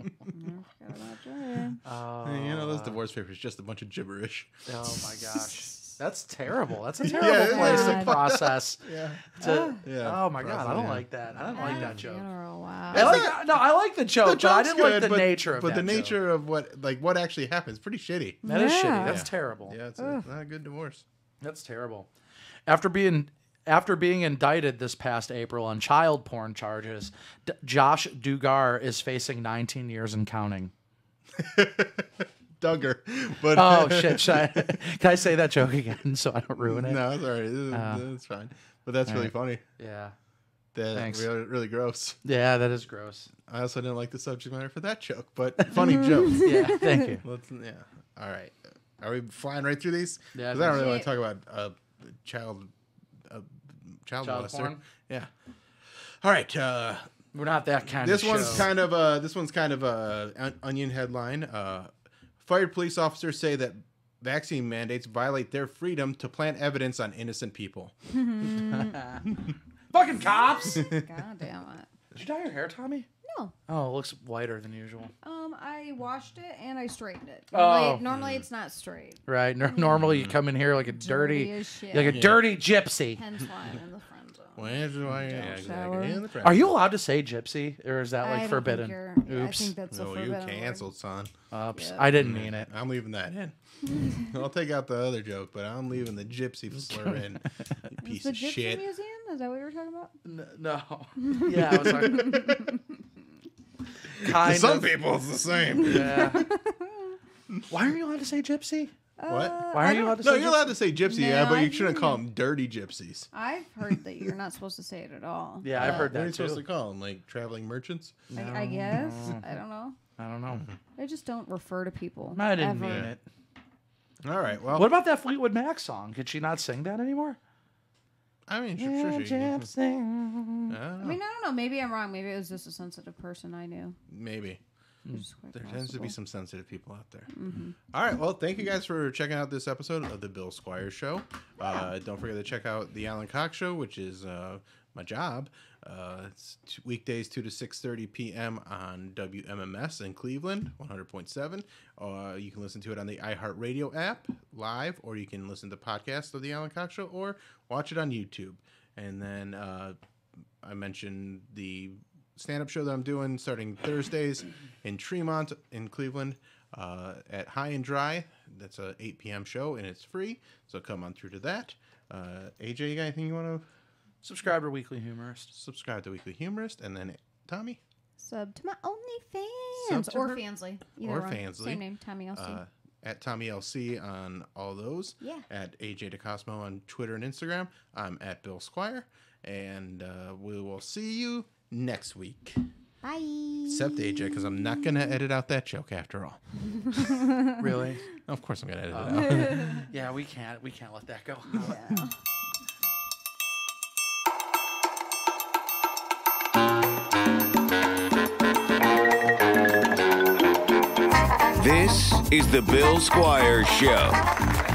Speaker 2: Never forgot about Dre.
Speaker 3: Oh,
Speaker 1: you know, those divorce papers just a bunch of gibberish.
Speaker 3: oh my gosh. That's terrible. That's a *laughs* terrible
Speaker 1: it
Speaker 3: place
Speaker 2: is.
Speaker 3: to *laughs* process. *laughs*
Speaker 1: Yeah.
Speaker 3: to- ah.
Speaker 1: Yeah,
Speaker 3: oh my god, I don't
Speaker 1: yeah.
Speaker 3: like that. I don't like that joke.
Speaker 2: Funeral, wow.
Speaker 3: I like, no, I like the joke, but I
Speaker 1: joke's
Speaker 3: didn't like
Speaker 1: good,
Speaker 3: the
Speaker 1: but-
Speaker 3: nature of
Speaker 1: But
Speaker 3: that
Speaker 1: the
Speaker 3: joke.
Speaker 1: nature of what like what actually happens pretty shitty.
Speaker 3: That is
Speaker 2: Yeah.
Speaker 3: shitty. That's
Speaker 1: Yeah.
Speaker 3: terrible.
Speaker 1: Yeah, it's, a, not a good divorce.
Speaker 3: That's terrible. After being after being indicted this past April on child porn charges, D- Josh Duggar is facing 19 years and counting.
Speaker 1: Duggar. But
Speaker 3: Oh *laughs* shit! I, *laughs* can I say that joke again so I don't ruin it?
Speaker 1: no, it's all right. It's, it's fine. But that's really funny.
Speaker 3: Yeah,
Speaker 1: That
Speaker 3: Thanks.
Speaker 1: really really gross.
Speaker 3: yeah, that is gross.
Speaker 1: I also didn't like the subject matter for that joke, but funny *laughs* joke.
Speaker 3: Yeah, thank you.
Speaker 1: Let's yeah. All right. Are we flying right through these?
Speaker 3: Yeah,
Speaker 1: 'Cause I don't really want to talk about uh, child uh, child,
Speaker 3: Child
Speaker 1: molester.
Speaker 3: porn?
Speaker 1: Yeah. All right. Uh,
Speaker 3: We're not that kind of
Speaker 1: this
Speaker 3: of
Speaker 1: one's
Speaker 3: show.
Speaker 1: kind of a this one's kind of a onion headline. Uh, fired police officers say that vaccine mandates violate their freedom to plant evidence on innocent people. *laughs*
Speaker 3: fucking cops. *laughs*
Speaker 2: God damn it.
Speaker 3: Did you dye your hair, Tommi?
Speaker 2: No.
Speaker 3: Oh, it looks whiter than usual.
Speaker 2: Um, I washed it and I straightened it.
Speaker 3: Oh.
Speaker 2: Normally, normally it's not straight.
Speaker 3: Right. Nor- normally you come in here like a dirty,
Speaker 2: Dirty as shit.
Speaker 3: like a dirty gypsy.
Speaker 2: Hence why I'm in the friend.
Speaker 1: Where's why? Yeah,
Speaker 2: shower.
Speaker 1: In the
Speaker 3: Are you allowed to say gypsy, or is that
Speaker 2: I
Speaker 3: like
Speaker 2: don't
Speaker 3: forbidden?
Speaker 2: Think you're, yeah, I
Speaker 3: Oops.
Speaker 2: think that's a
Speaker 1: Oh, you
Speaker 2: forbidden word.
Speaker 1: canceled, son.
Speaker 3: Oops.
Speaker 2: Yeah.
Speaker 3: I didn't mean it.
Speaker 1: I'm leaving that in. *laughs* I'll take out the other joke, but I'm leaving the gypsy slur in. You
Speaker 2: Is
Speaker 1: piece
Speaker 2: the
Speaker 1: of
Speaker 2: Gypsy
Speaker 1: shit.
Speaker 2: Museum? Is that what you were talking about?
Speaker 3: N- no. Yeah, I was like, *laughs* kind
Speaker 1: Some
Speaker 3: of.
Speaker 1: people, it's the same.
Speaker 3: Yeah. Why are you allowed to say gypsy?
Speaker 1: What?
Speaker 3: Uh, Why are you allowed to say?
Speaker 1: No,
Speaker 3: say
Speaker 1: you're
Speaker 3: gypsy?
Speaker 1: allowed to say gypsy, yeah, but
Speaker 2: I
Speaker 1: you shouldn't call them dirty gypsies.
Speaker 2: I've heard that you're not supposed to say it at all. *laughs*
Speaker 3: Yeah, I've uh, heard
Speaker 1: What are you
Speaker 3: that
Speaker 1: supposed to call them? Like traveling merchants?
Speaker 2: I, I guess. *laughs* I don't know.
Speaker 3: I don't know.
Speaker 2: I just don't refer to people.
Speaker 3: I didn't
Speaker 2: ever.
Speaker 3: mean it.
Speaker 1: All right. Well,
Speaker 3: What about that Fleetwood Mac song? Could she not sing that anymore?
Speaker 1: I mean, sure, sure, sure. I
Speaker 3: Gypsy.
Speaker 1: don't.
Speaker 2: I mean, I don't know. Maybe I'm wrong. Maybe it was just a sensitive person I knew.
Speaker 1: Maybe.
Speaker 2: Which is quite
Speaker 1: There tends to be some sensitive people out there. All right. Well, thank you guys for checking out this episode of the Bill Squire Show. Uh, don't forget to check out the Alan Cox Show, which is uh, my job. Uh, it's t- weekdays two to six thirty p.m. on WMMS in Cleveland, one hundred point seven. Uh, you can listen to it on the iHeartRadio app live, or you can listen to podcasts of the Alan Cox Show, or watch it on YouTube. And then uh, I mentioned the stand up show that I'm doing starting Thursdays in Tremont in Cleveland uh, at High and Dry. That's a 8 p.m. show and it's free. So come on through to that. Uh, AJ, you got anything you want to
Speaker 3: Subscribe to Weekly Humorist.
Speaker 1: subscribe to Weekly Humorist? And then Tommi
Speaker 2: Sub to my OnlyFans
Speaker 1: Sub
Speaker 2: or
Speaker 1: her-
Speaker 2: Fansly. Either
Speaker 1: or
Speaker 2: one.
Speaker 1: Fansly.
Speaker 2: Same name, Tommi LC.
Speaker 1: uh, at Tommi LC on all those.
Speaker 2: Yeah.
Speaker 1: At AJ DiCosimo on Twitter and Instagram. I'm at Bill Squire. And uh, we will see you next week.
Speaker 2: Bye.
Speaker 1: Except AJ, because I'm not going to edit out that joke after all. *laughs*
Speaker 3: Really?
Speaker 1: Of course, I'm going to edit it oh. out. *laughs*
Speaker 3: yeah, we can't. We can't let that go.
Speaker 4: This is the Bill Squire Show.